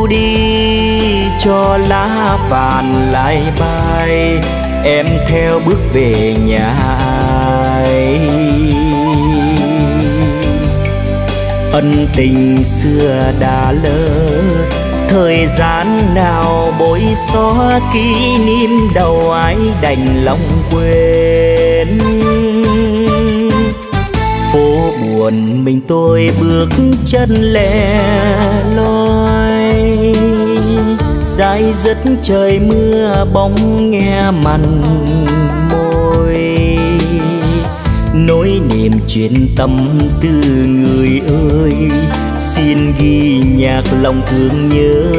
đi, cho lá vàng lại bay, em theo bước về nhà ấy ân tình xưa đã lỡ, thời gian nào bối xóa kỷ niệm đầu ai đành lòng quên. Phố buồn mình tôi bước chân lẻ loi dài dứt trời mưa bóng nghe mặn môi. Nỗi niềm chuyện tâm tư người ơi, xin ghi nhạc lòng thương nhớ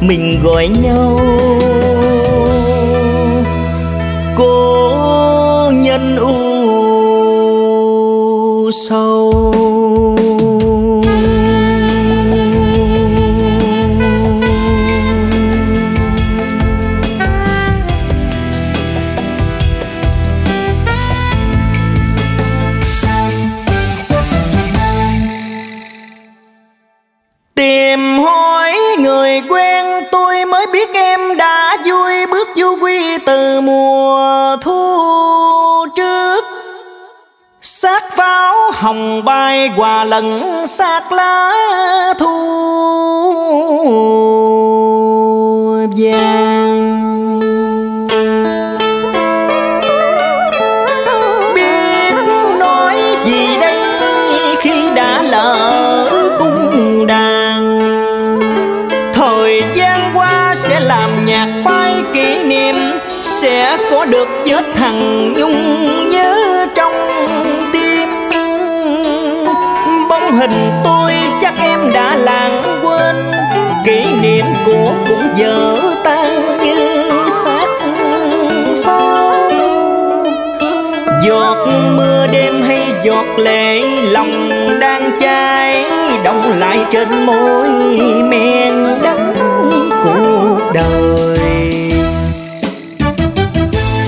mình gọi nhau. Cô nhân u sâu hồng bay hòa lẫn sát lá thu. Vàng biết nói gì đây khi đã lỡ cung đàn thời gian qua sẽ làm nhạc phai kỷ niệm, sẽ có được vết thằng nhung. Giọt lệ lòng đang cháy đông lại trên môi men đắng cuộc đời.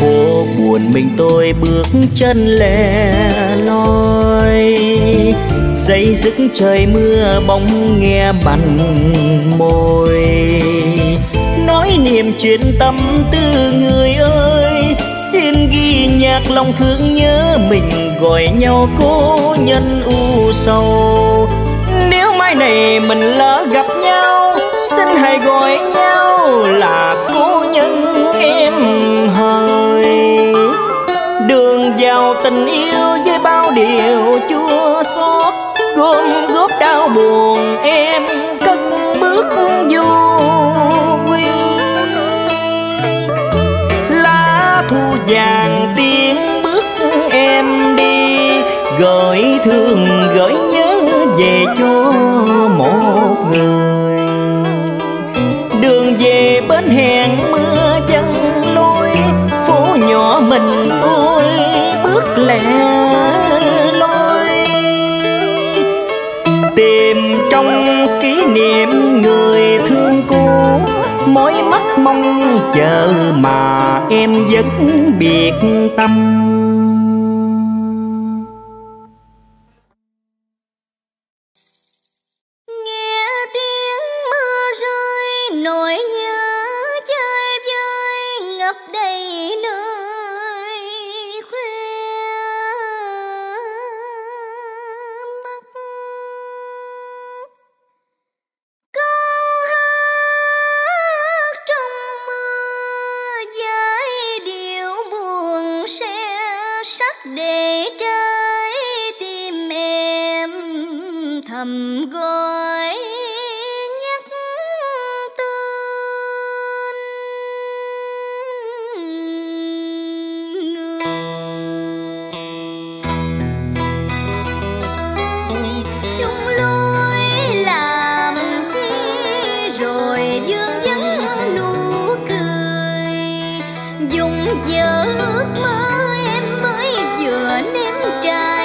Phố buồn mình tôi bước chân lẻ loi, dây dứt trời mưa bóng nghe bằng môi. Nói niềm chuyện tâm tư người ơi xin ghi nhạc lòng thương nhớ mình gọi nhau cô nhân u sầu. Nếu mai này mình lỡ gặp nhau, xin hãy gọi nhau là cô nhân em hời. Đường vào tình yêu với bao điều chua xót, gom góp đau buồn em thương gửi nhớ về cho một người. Đường về bến hẹn mưa chân lối phố nhỏ mình tôi bước lẻ loi. Tìm trong kỷ niệm người thương cũ, mối mắt mong chờ mà em vẫn biệt tâm. Dùng giờ ước mơ em mới vừa nếm trải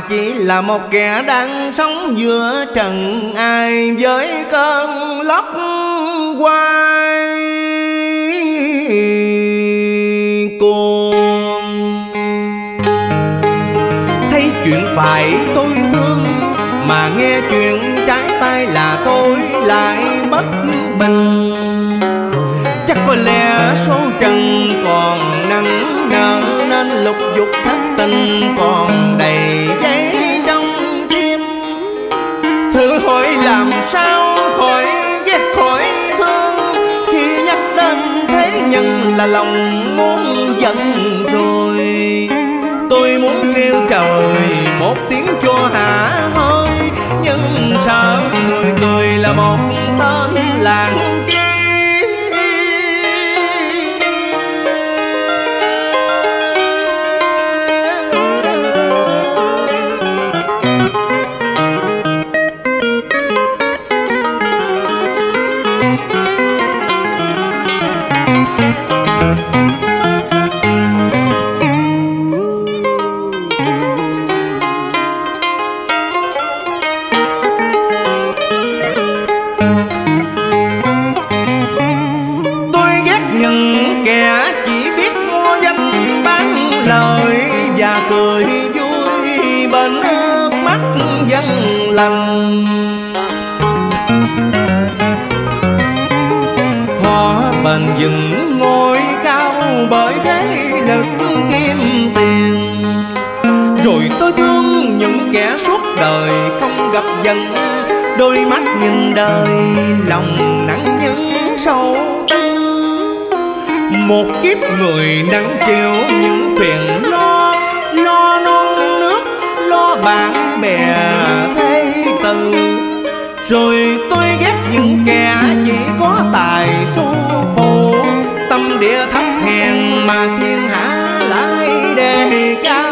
Chỉ là một kẻ đang sống giữa trần ai với cơn lốc quay. Cuồng. Thấy chuyện phải tôi thương, mà nghe chuyện trái tay là tôi lại bất bình. Chắc có lẽ số trần còn nặng nợ nên lục dục thất tình còn đầy giấy trong tim. Thử hỏi làm sao khỏi ghét khỏi thương, khi nhắc đến thế nhân là lòng muốn giận rồi. Tôi muốn kêu trời một tiếng cho hả hơi nhưng sao người cười là một dựng ngôi cao bởi thế lực kim tiền. Rồi tôi thương những kẻ suốt đời không gặp dần. Đôi mắt nhìn đời, lòng nắng những sâu tư. Một kiếp người nắng chịu những phiền lo lo non nước, lo bạn bè thế từ. Rồi tôi ghét những kẻ chỉ có tài xu phụ tâm địa thấp hèn mà thiên hạ lại đề cao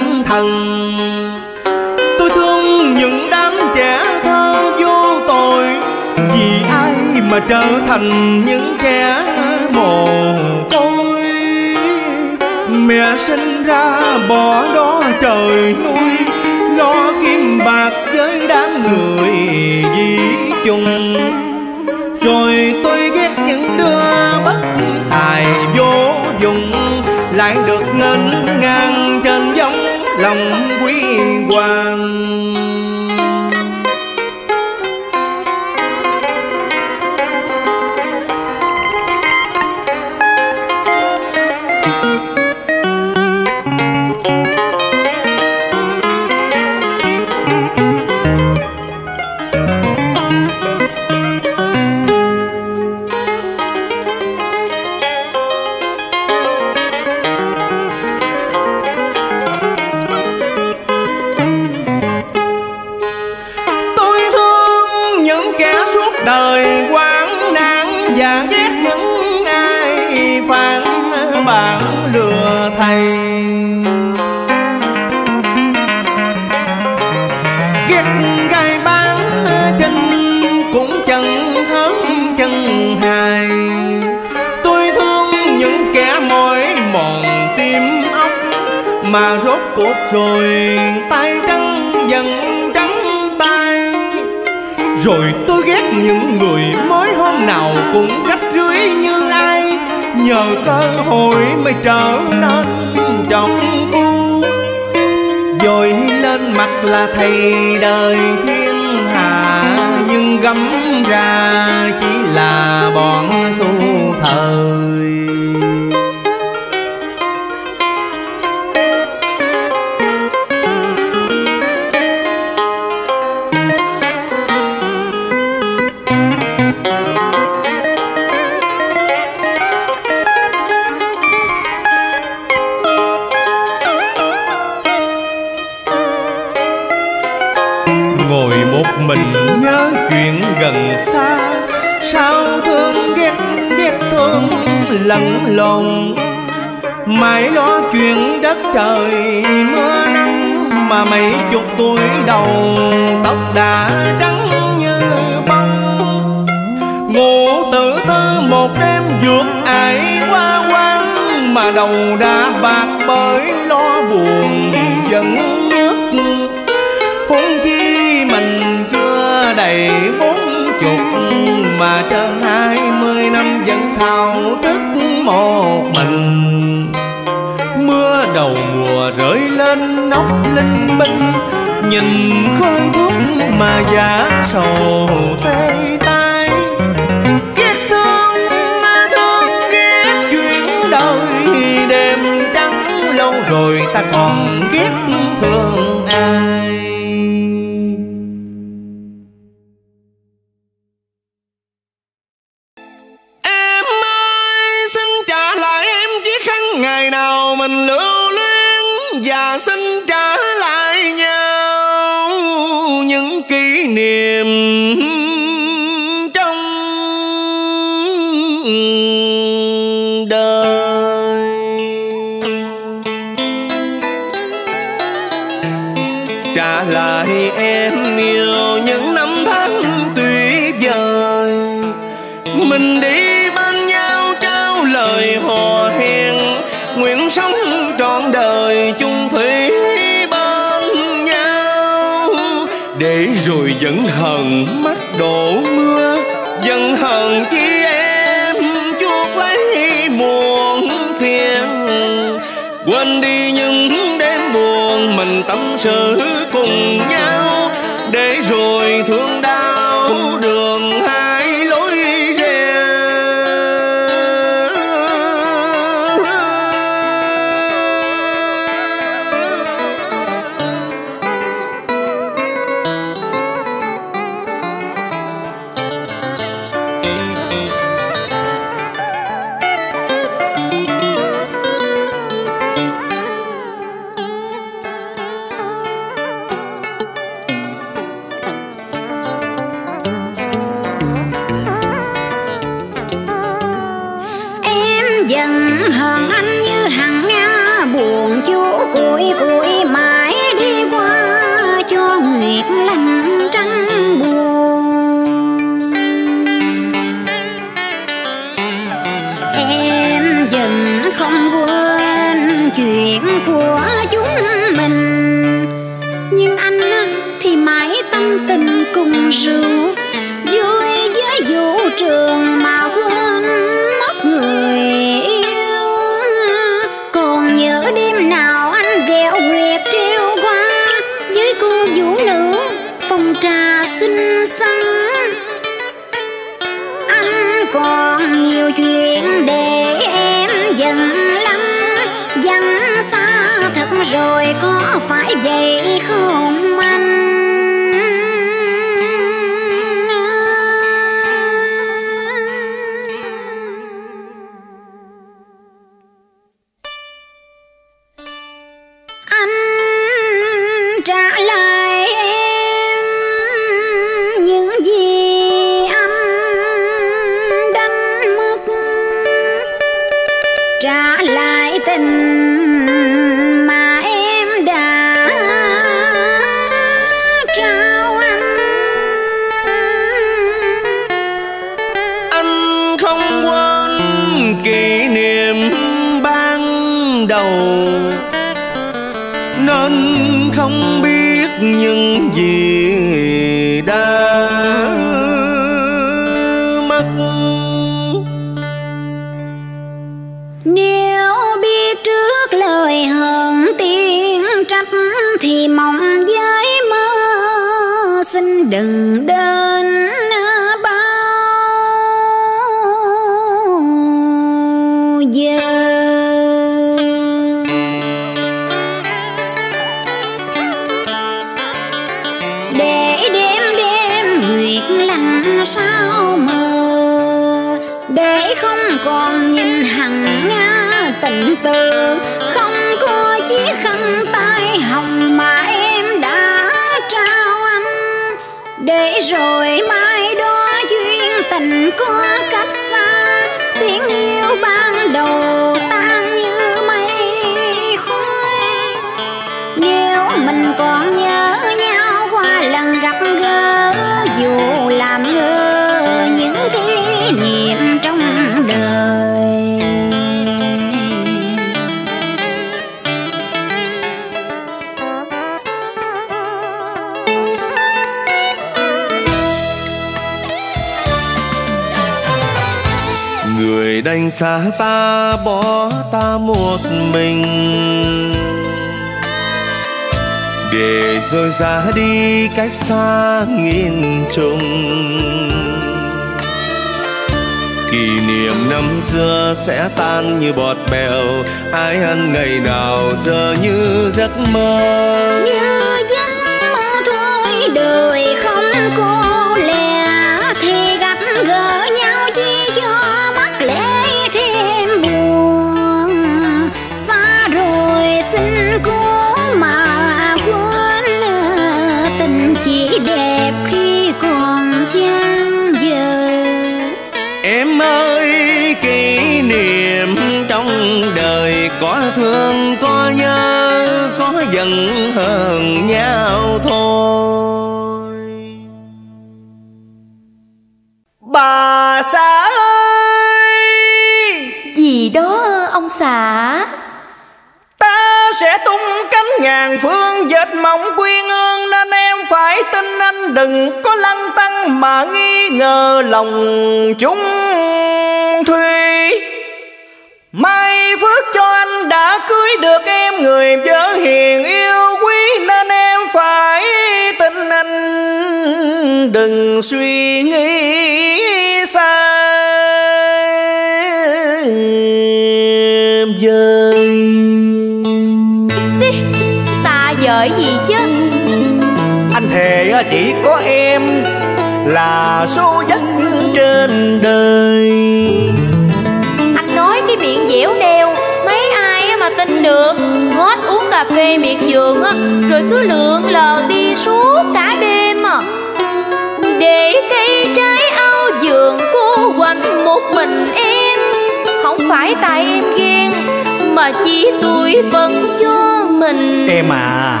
mình Em à.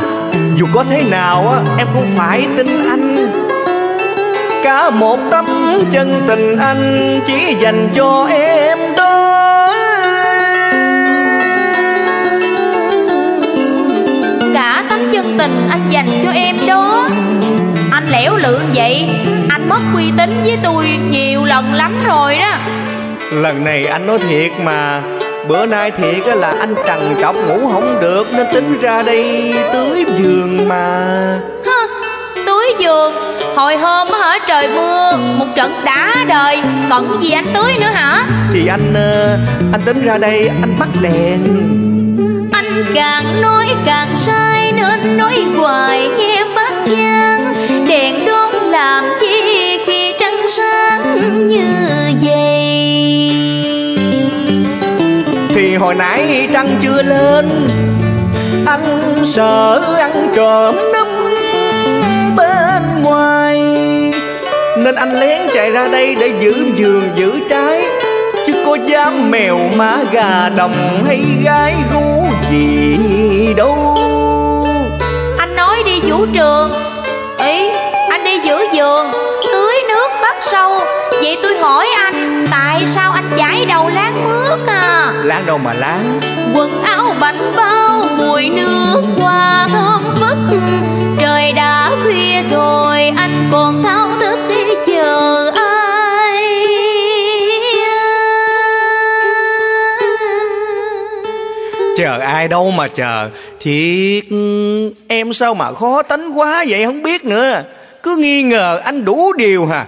Dù có thế nào á Em cũng phải tin anh. Cả một tấm chân tình anh Chỉ dành cho em đó Cả tấm chân tình anh dành cho em đó. Anh lẻo lưỡng vậy Anh mất uy tín với tôi nhiều lần lắm rồi đó. Lần này anh nói thiệt mà Bữa nay thiệt là anh trằn trọc ngủ không được Nên tính ra đây tưới vườn mà. Hơ, Tưới giường? Hồi hôm hả trời mưa Một trận đã đời. Còn gì anh tưới nữa hả? Thì anh ờ, anh tính ra đây anh bắt đèn. Anh càng nói càng sai Nên nói hoài nghe phát gian Đèn đốt làm chi khi trăng sáng như vậy hồi nãy trăng chưa lên. Anh sợ ăn trộm núp bên ngoài. Nên anh lén chạy ra đây để giữ giường, giữ trái. Chứ có dám mèo má gà đồng hay gái gú gì đâu. Anh nói đi vũ trường. Ý, anh đi giữ giường sâu. Vậy tôi hỏi anh Tại sao anh chải đầu láng mướt à? Láng đâu mà láng? Quần áo bảnh bao Mùi nước hoa thơm phức Trời đã khuya rồi Anh còn thao thức đi chờ ai? Chờ ai đâu mà chờ. Thiệt Em sao mà khó tánh quá vậy? Không biết nữa. Cứ nghi ngờ anh đủ điều hả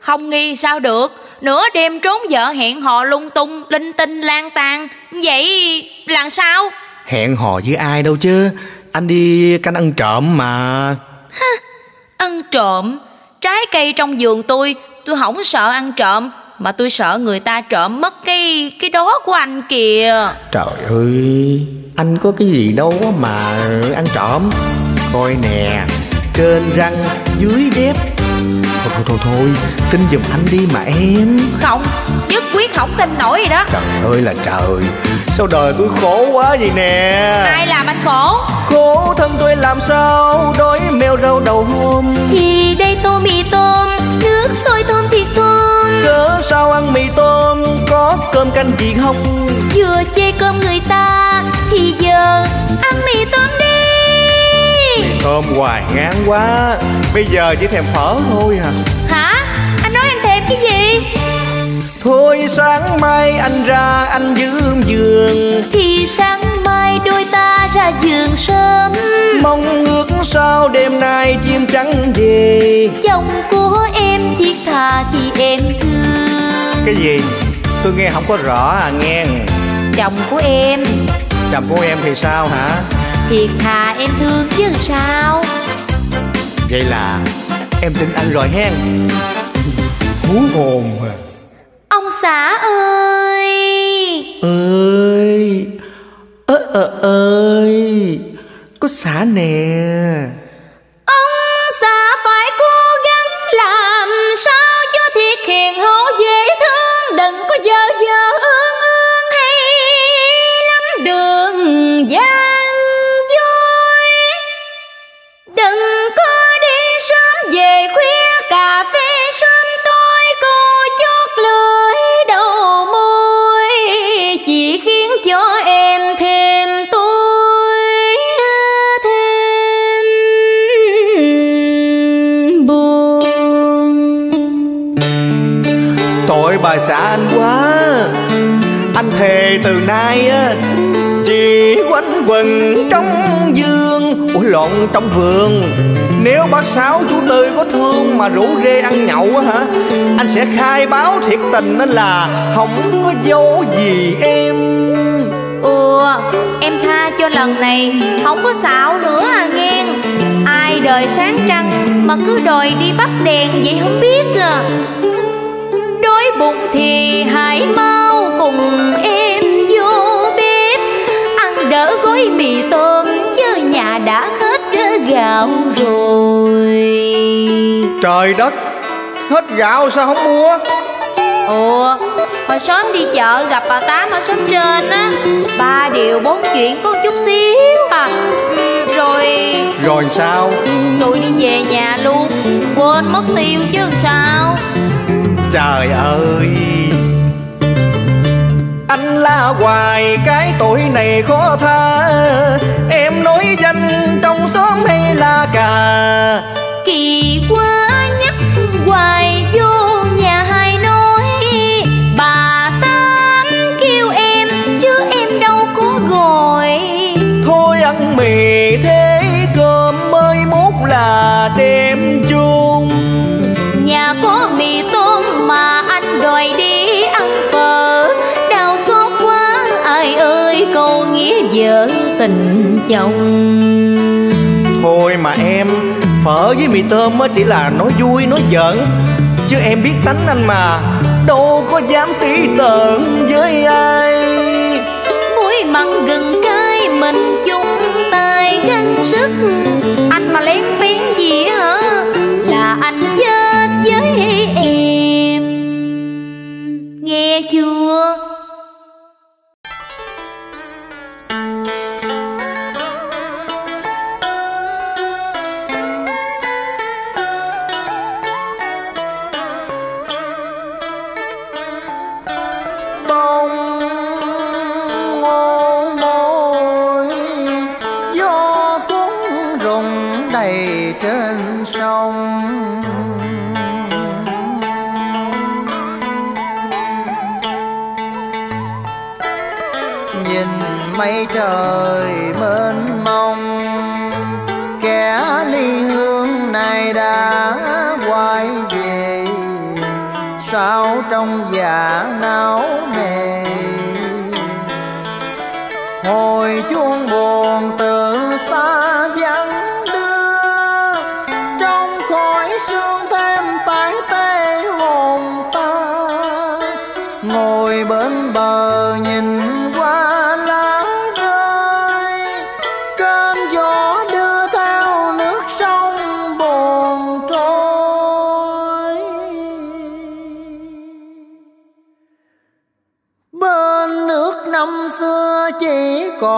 Không nghi sao được. Nửa đêm trốn vợ hẹn hò lung tung Linh tinh lang tàn. Vậy làm sao? Hẹn hò với ai đâu chứ? Anh đi canh ăn trộm mà. Ăn trộm. Trái cây trong vườn tôi Tôi không sợ ăn trộm Mà tôi sợ người ta trộm mất cái cái đó của anh kìa. Trời ơi Anh có cái gì đâu mà ăn trộm. Coi nè Trên răng dưới dép Thôi thôi thôi thôi. Tin giùm anh đi mà em. Không Nhất quyết không tin nổi rồi đó. Trời ơi là trời. Sao đời tôi khổ quá vậy nè? Ai làm anh khổ? Khổ thân tôi làm sao? Đói mèo rau đầu hôm. Thì đây tô mì tôm Nước sôi tôm thiệt thơm Cớ sao ăn mì tôm? Có cơm canh gì không? Vừa chê cơm người ta Thì giờ ăn mì tôm đi Thơm hoài ngán quá. Bây giờ chỉ thèm phở thôi à. Hả? Anh nói anh thèm cái gì? Thôi sáng mai anh ra anh dưỡng giường. Thì sáng mai đôi ta ra giường sớm. Mong ước sao đêm nay chim trắng về. Chồng của em thiết tha thì em thương. Cái gì? Tôi nghe không có rõ à nghe. Chồng của em. Chồng của em thì sao hả? Thiệt thà em thương chứ sao? Vậy là em tin anh rồi hen. Hú hồn à Ông xã ơi! Ơi ơ ơ ơi có xả nè. Ông xã phải cố gắng làm sao cho thiệt hiền hậu dễ thương. Đừng có dơ dơ ương ương hay lắm đường gian cà phê sớm tối cô chốt lưỡi đầu môi, Chỉ khiến cho em thêm tôi thêm buồn. Tội bà xã anh quá, anh thề từ nay á, chỉ quanh quần trong giường. Ủa, lộn, trong vườn. Nếu bác Sáu chú Tư có thương mà rủ rê ăn nhậu á hả, Anh sẽ khai báo thiệt tình nên là Không có dấu gì em. Ủa, em tha cho lần này, Không có xạo nữa à nghe Ai đời sáng trăng Mà cứ đòi đi bắt đèn vậy không biết à. Đói bụng thì hãy mau cùng em vô bếp, Ăn đỡ gói mì tôm nhà đã hết gạo rồi. Trời đất Hết gạo sao không mua? Ủa Hồi sớm đi chợ gặp bà Tám ở xóm trên á Ba điều bốn chuyện có chút xíu à. Ừ, Rồi Rồi sao? Rồi đi về nhà luôn Quên mất tiêu chứ sao. Trời ơi! Anh la hoài cái tội này khó tha Em nói danh trong xóm hay là cà. Kỳ quá nhắc hoài vô nhà hai nói Bà Tám kêu em chứ em đâu có gọi. Thôi ăn mì thế cơm mới mốt là đem chung. Nhà có mì tôm mà anh đòi đi ăn phở. Đau xót quá ai ơi câu nghĩa vợ tình chồng. Thôi mà em Phở với mì tôm chỉ là nói vui nói giỡn. Chứ em biết tánh anh mà Đâu có dám tí tợn với ai. Muối mặn gừng cay mình chung tay gắng sức. Anh mà lén phén gì hả Là anh chết với em. Nghe chưa trong dạ não.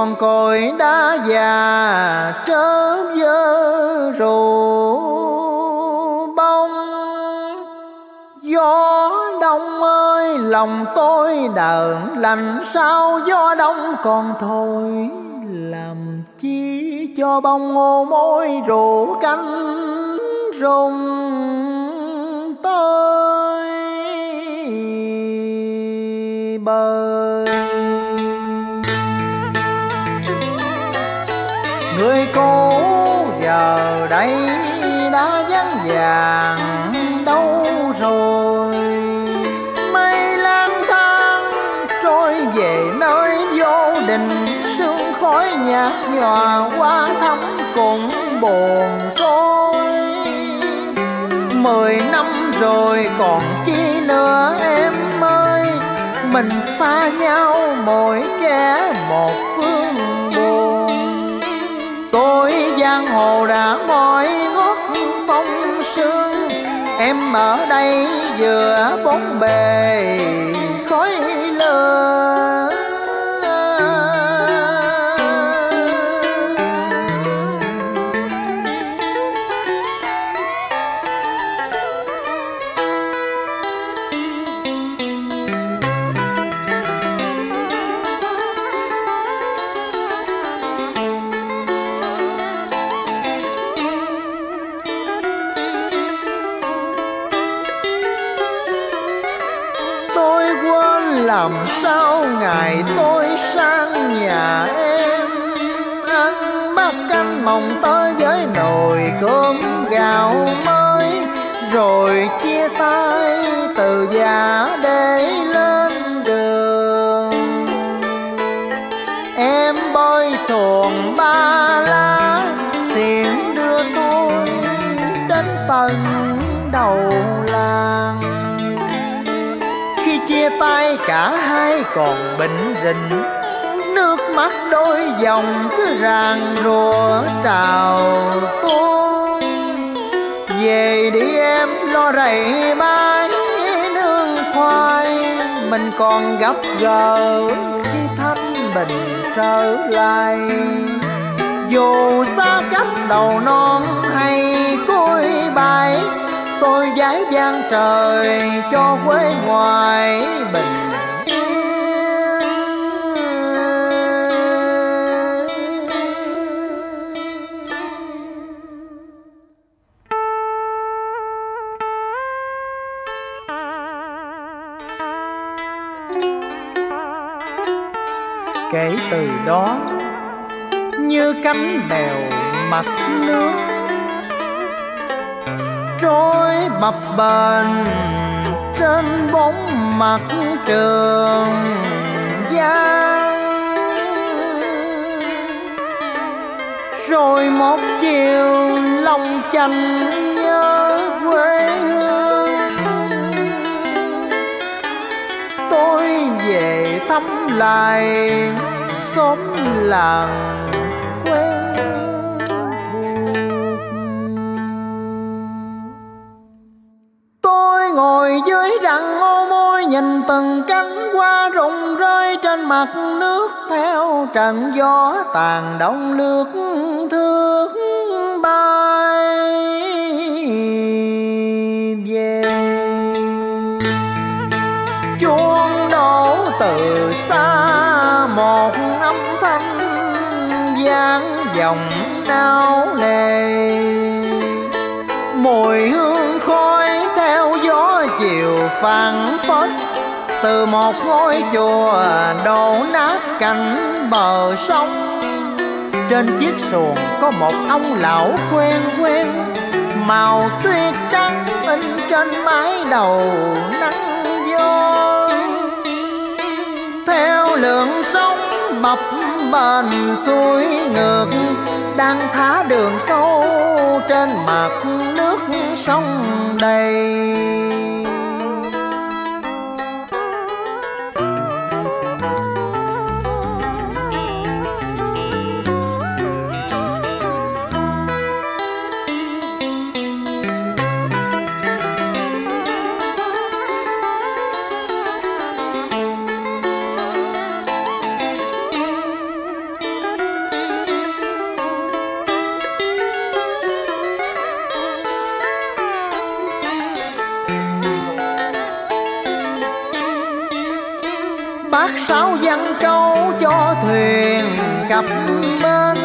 Con còn cội già trớ vơ rủ bông. Gió đông ơi, lòng tôi đờn lành sao gió đông còn thôi làm chi cho bông ngô môi rủ cánh rung tới bơi người cô giờ đây đã vắng vàng đâu rồi. Mây lang thang trôi về nơi vô định sương khói nhạt nhòa qua thắm cũng buồn trôi. Mười năm rồi còn chi nữa em ơi, mình xa nhau mỗi kẻ một phương giang hồ đã mỏi gót phong sương. Em ở đây vừa bóng bề. Làm sao ngày tôi sang nhà em? Ăn bát canh mồng tới với nồi cơm gạo mới, rồi chia tay từ già đêm còn bình rình. Nước mắt đôi dòng cứ ràng rùa trào tuôn. Về đi em, lo rầy mái nương khoai. Mình còn gấp gỡ khi thanh bình trở lại. Dù xa cách đầu non hay cuối bãi, tôi giái vang trời cho quê ngoài bình kể từ đó. Như cánh bèo mặt nước trôi bập bềnh trên bóng mặt trường giang. Rồi một chiều lòng chành nhớ quê hương thăm lại, xóm làng quen thuộc. Tôi ngồi dưới rặng ngô môi nhìn từng cánh hoa rụng rơi trên mặt nước theo trận gió tàn đông lướt thước bay. Từ xa một âm thanh vang vọng nao nề. Mùi hương khói theo gió chiều phảng phất từ một ngôi chùa đổ nát cạnh bờ sông. Trên chiếc xuồng có một ông lão quen quen, màu tuyết trắng in trên mái đầu nắng gió theo lượng sông bập bềnh xuôi ngược, đang thả đường câu trên mặt nước sông đầy. Sáu văn câu cho thuyền cập bên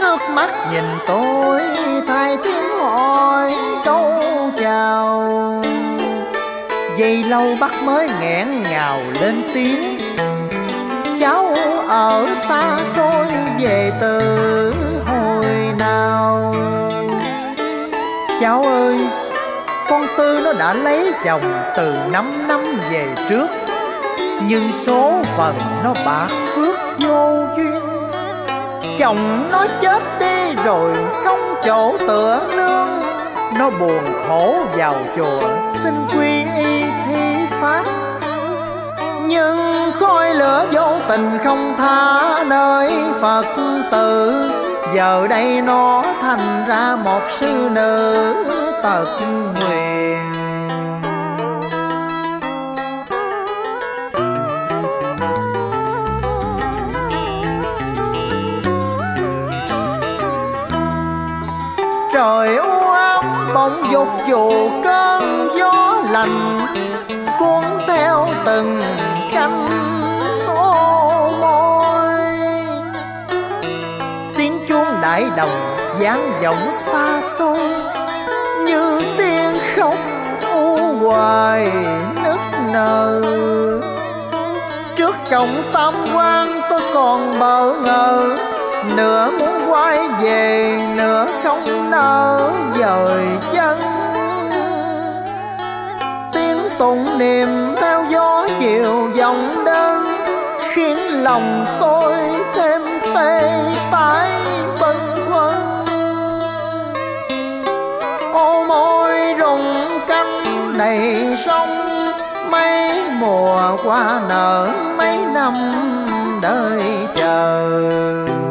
ngước mắt nhìn tôi, thay tiếng hỏi câu chào. Dây lâu bắt mới nghẹn ngào lên tiếng. Cháu ở xa xôi về từ hồi nào? Cháu ơi, con tư nó đã lấy chồng từ năm năm về trước nhưng số phận nó bạc phước vô duyên. Chồng nó chết đi rồi không chỗ tựa nương. Nó buồn khổ vào chùa xin quy y thi pháp. Nhưng khói lửa vô tình không tha nơi phật tử. Giờ đây nó thành ra một sư nữ tật ám dục dù cơn gió lạnh cuốn theo từng cánh ô môi. Tiếng chuông đại đồng vang vọng xa xôi, như tiếng khóc u hoài nức nở. Trước cổng tam quan tôi còn bỡ ngỡ nửa muốn quay về, nửa không nỡ dời chân. Tiếng tụng niềm theo gió chiều vòng đến, khiến lòng tôi thêm tê tái bâng khuâng. Ô môi rùng cánh đầy sông, mấy mùa qua nở mấy năm đời chờ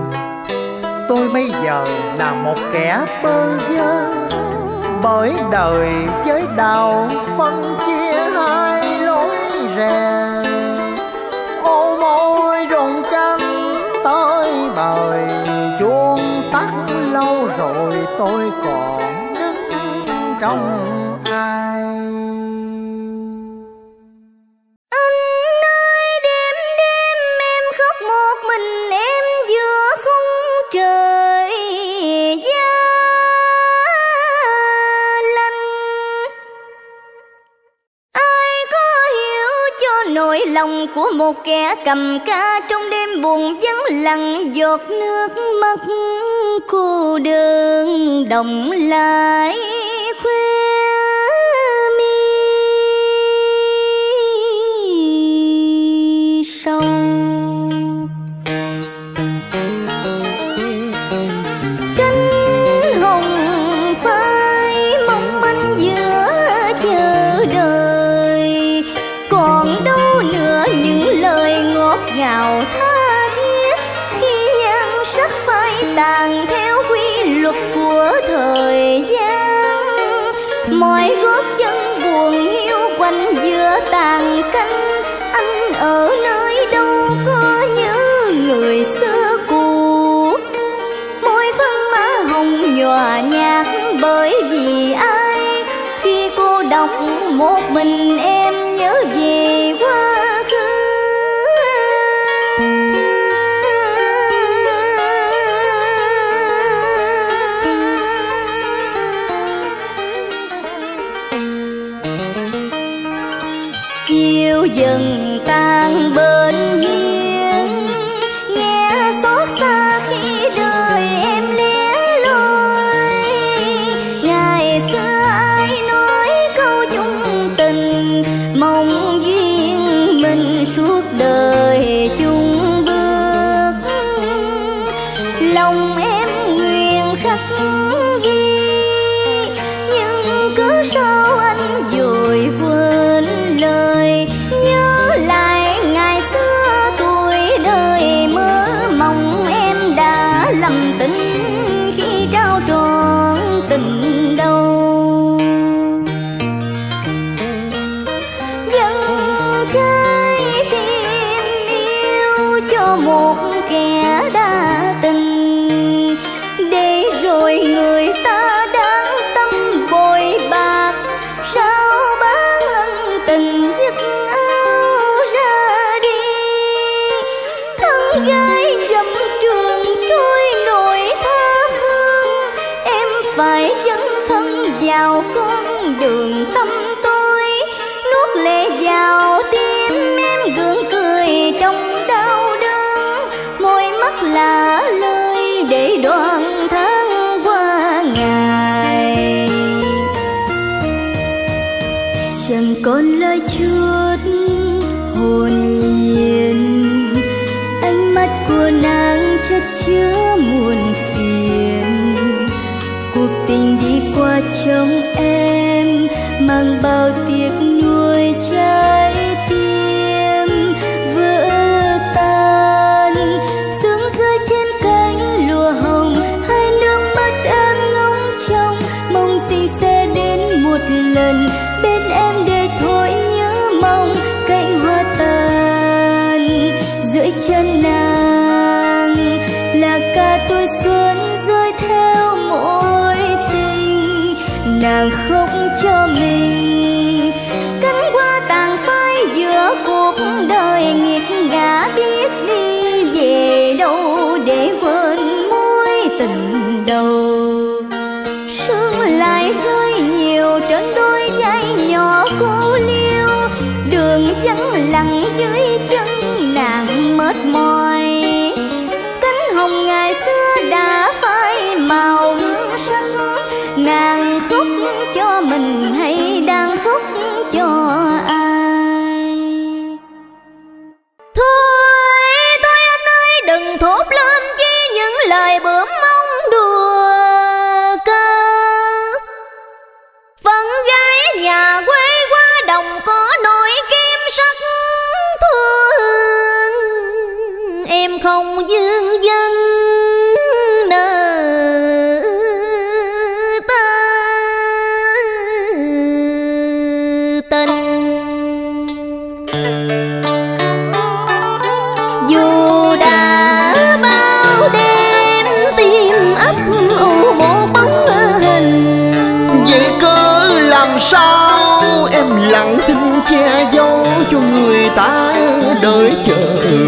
tôi bây giờ là một kẻ bơ vơ. Bởi đời với đau phân chia hai lối rè. Ô, môi rồng chân tới bời, chuông tắt lâu rồi tôi còn đứng trong một kẻ cầm ca trong đêm buồn vắng lặng, giọt nước mắt cô đơn đồng lại khuya bởi vì ai? Khi cô đọc một mình em nhớ về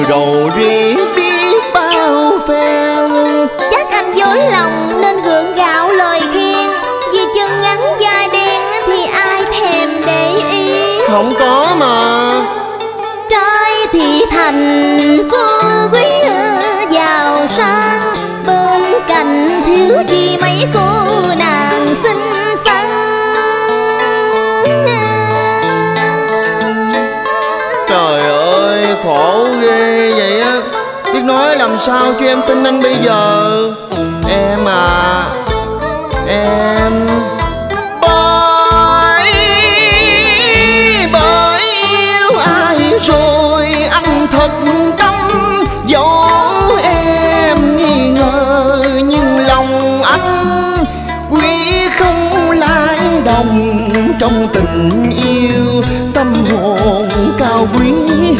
đầu ri biết bao phen chắc anh dối lòng nên gượng gạo lời khen. Vì chân ngắn da đen thì ai thèm để ý. Không có mà. Trai thì thành phú nói làm sao cho em tin anh bây giờ? Em à Em Bởi Bởi yêu ai rồi Anh thật tâm Dẫu em nghi ngờ, Nhưng lòng anh Quý không lai đồng Trong tình yêu Tâm hồn cao quý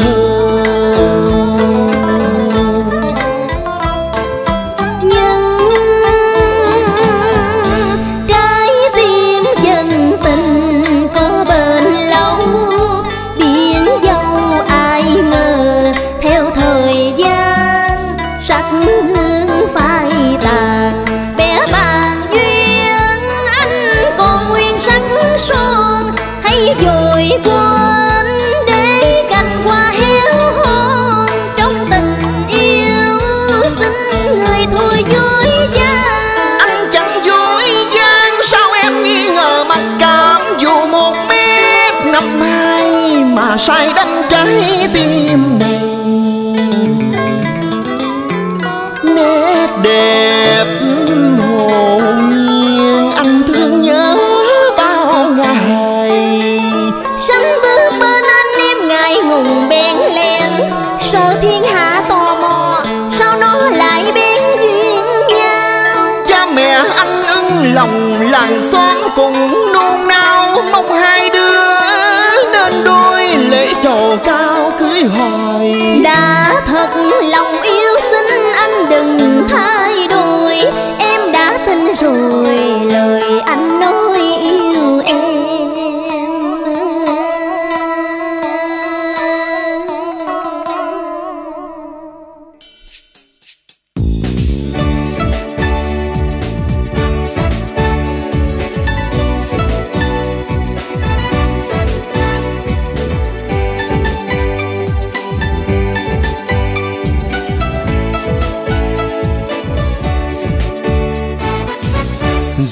hơn.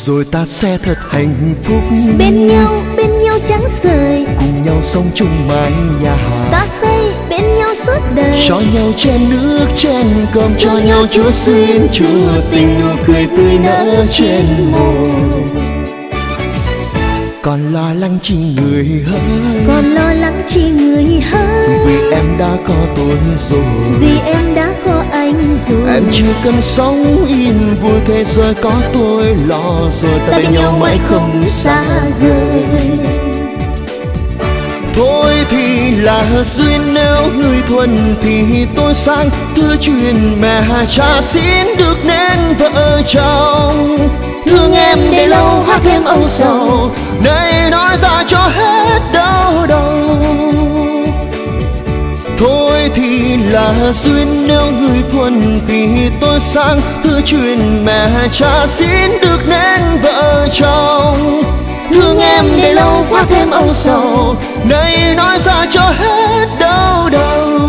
Rồi ta sẽ thật hạnh phúc. Bên nhau, bên nhau trắng sời Cùng nhau sống chung mái nhà Ta xây bên nhau suốt đời. Cho nhau chén nước chén cơm Cho nhau chúa xuyên chúa tình Nụ cười tươi nở trên môi Còn lo lắng chi người hơn. Còn lo lắng chi người hơn. Vì em đã có tôi rồi. Vì em đã có anh rồi. Em chưa cần sống yên vui thế rồi có tôi lo rồi. Ta bên nhau mãi không xa rời. Thôi thì là duyên nếu người thuần thì tôi sang. Thưa truyền mẹ cha xin được nên vợ chồng Thương em để lâu hát em âu sầu. Đây nói ra cho hết đau đầu. Thôi thì là duyên nếu người thuần thì tôi sang thư truyền mẹ cha xin được nên vợ chồng. Thương em để lâu quá thêm âu sầu. Đây nói ra cho hết đau đầu.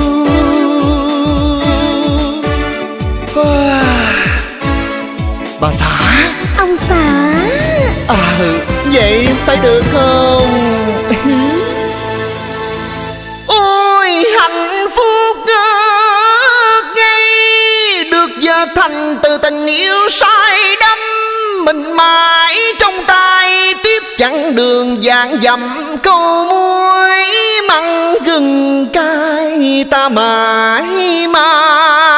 Bà xã. Xã À vậy phải được không? Ôi hạnh phúc gây Được giờ thành từ tình yêu say đắm. Mình mãi trong tay tiếp chặng đường dạng dặm. Câu muối mặn gừng cay ta mãi mãi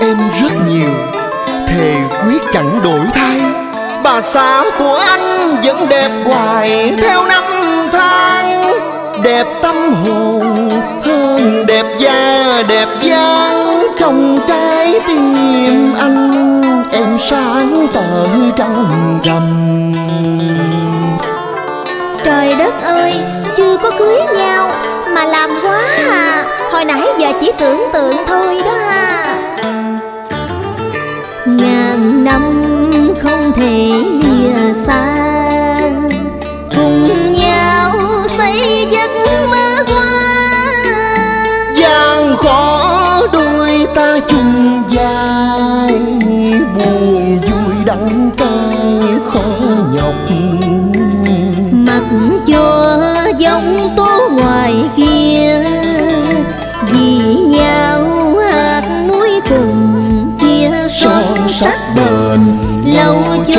em rất nhiều. Thề quyết chẳng đổi thay. Bà xã của anh vẫn đẹp hoài theo năm tháng. Đẹp tâm hồn hơn đẹp da, đẹp dáng. Trong trái tim anh em sáng tờ trăng rằm Trời đất ơi, Chưa có cưới nhau Mà làm quá à. Hồi nãy giờ chỉ tưởng tượng thôi đó à. Thể lìa xa Cùng nhau xây giấc mơ qua gian khó đôi ta chung vai buồn vui đắng cay khó nhọc. Mặc cho giông tố ngoài kia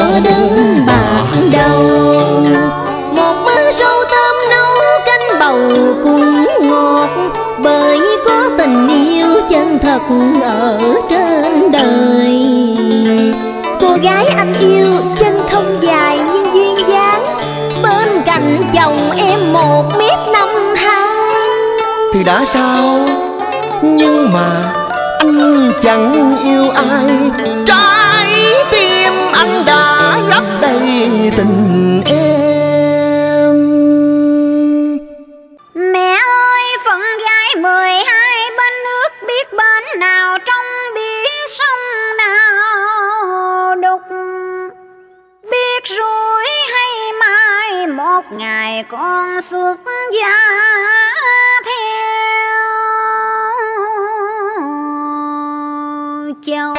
Lâu bạc đầu. Một bữa sâu tôm nấu canh bầu cũng ngọt, Bởi có tình yêu chân thật ở trên đời. Cô gái anh yêu, chân không dài nhưng duyên dáng. Bên cạnh chồng em một mét năm hai. Thì đã sao? Nhưng mà anh chẳng yêu ai. Trời đầy tình em. Mẹ ơi, phận gái mười hai, bên nước biết bên nào, trong biết sông nào đục. Biết rủi hay mai, một ngày con xuất gia theo. Châu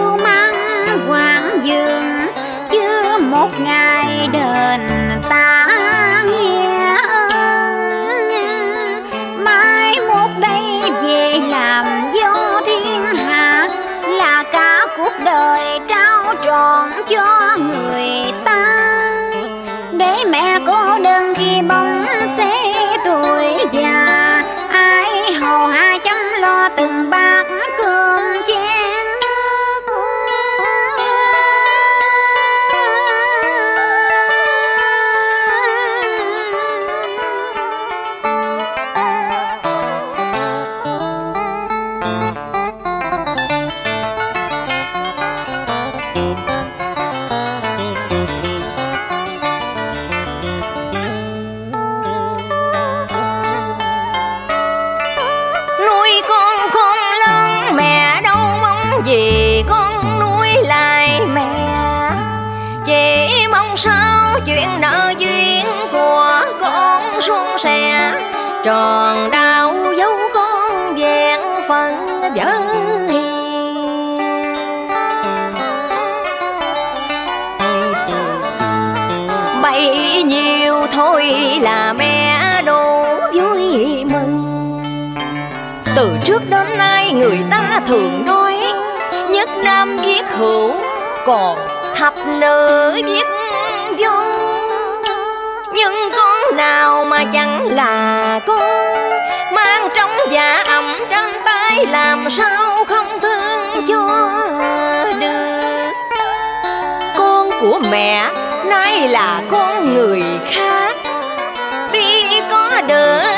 cưu mang hoàng dương chưa một ngày đền ta còn thập nữ biết vô nhưng con nào mà chẳng là con, mang trong dạ ẩm trên tay làm sao không thương cho được. Con của mẹ nay là con người khác, đi có được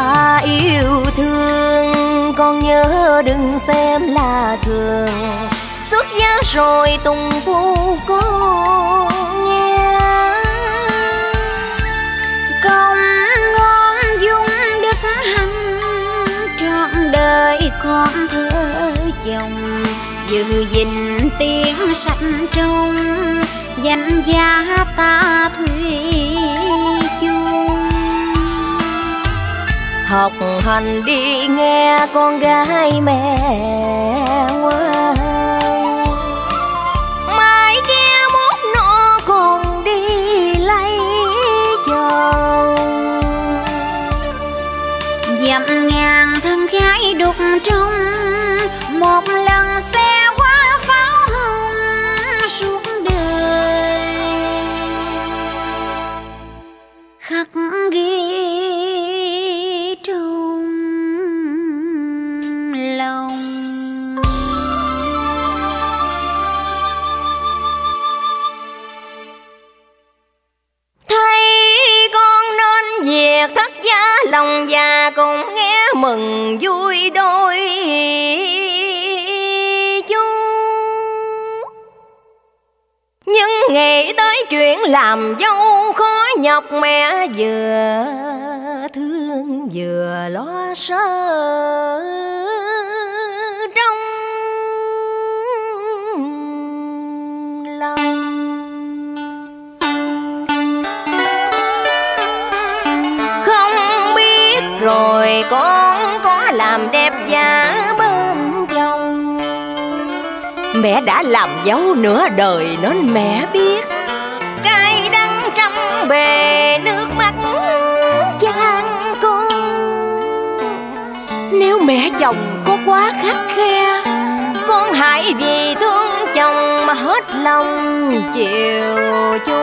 ta yêu thương, con nhớ đừng xem là thường. Xuất giá rồi tùng phu con nghe. Công ngon dung đức hạnh, trọn đời con thơ chồng. Giữ gìn tiếng sạch trong, danh gia ta thuyền học hành đi nghe con gái mẹ. vừa, thương vừa lo sợ trong lòng. Không biết rồi con có làm đẹp giả bên chồng. Mẹ đã làm dấu nửa đời nên mẹ biết. Cay đắng trăm bề Nếu mẹ chồng có quá khắc khe, Con hãy vì thương chồng mà hết lòng chiều chuộng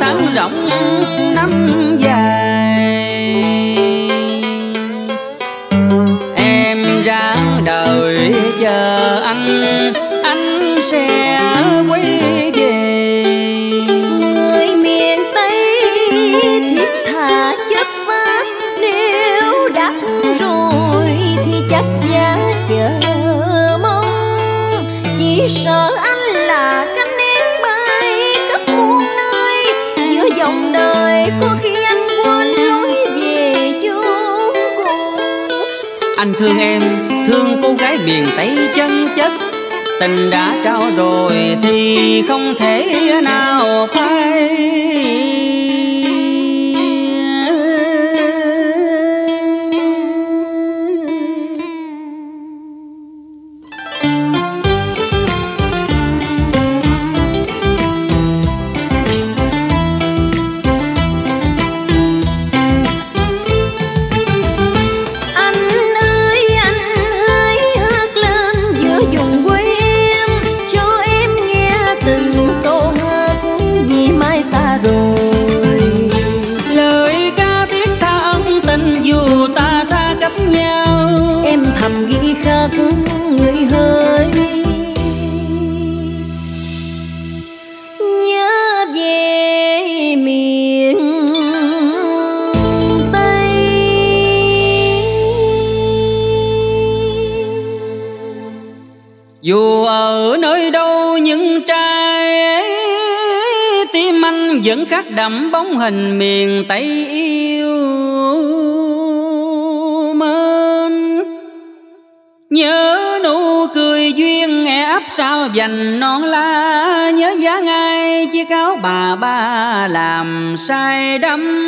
chiều rộng năm về thương em, thương cô gái miền tây chân chất. Tình đã trao rồi thì không thể nào phai madam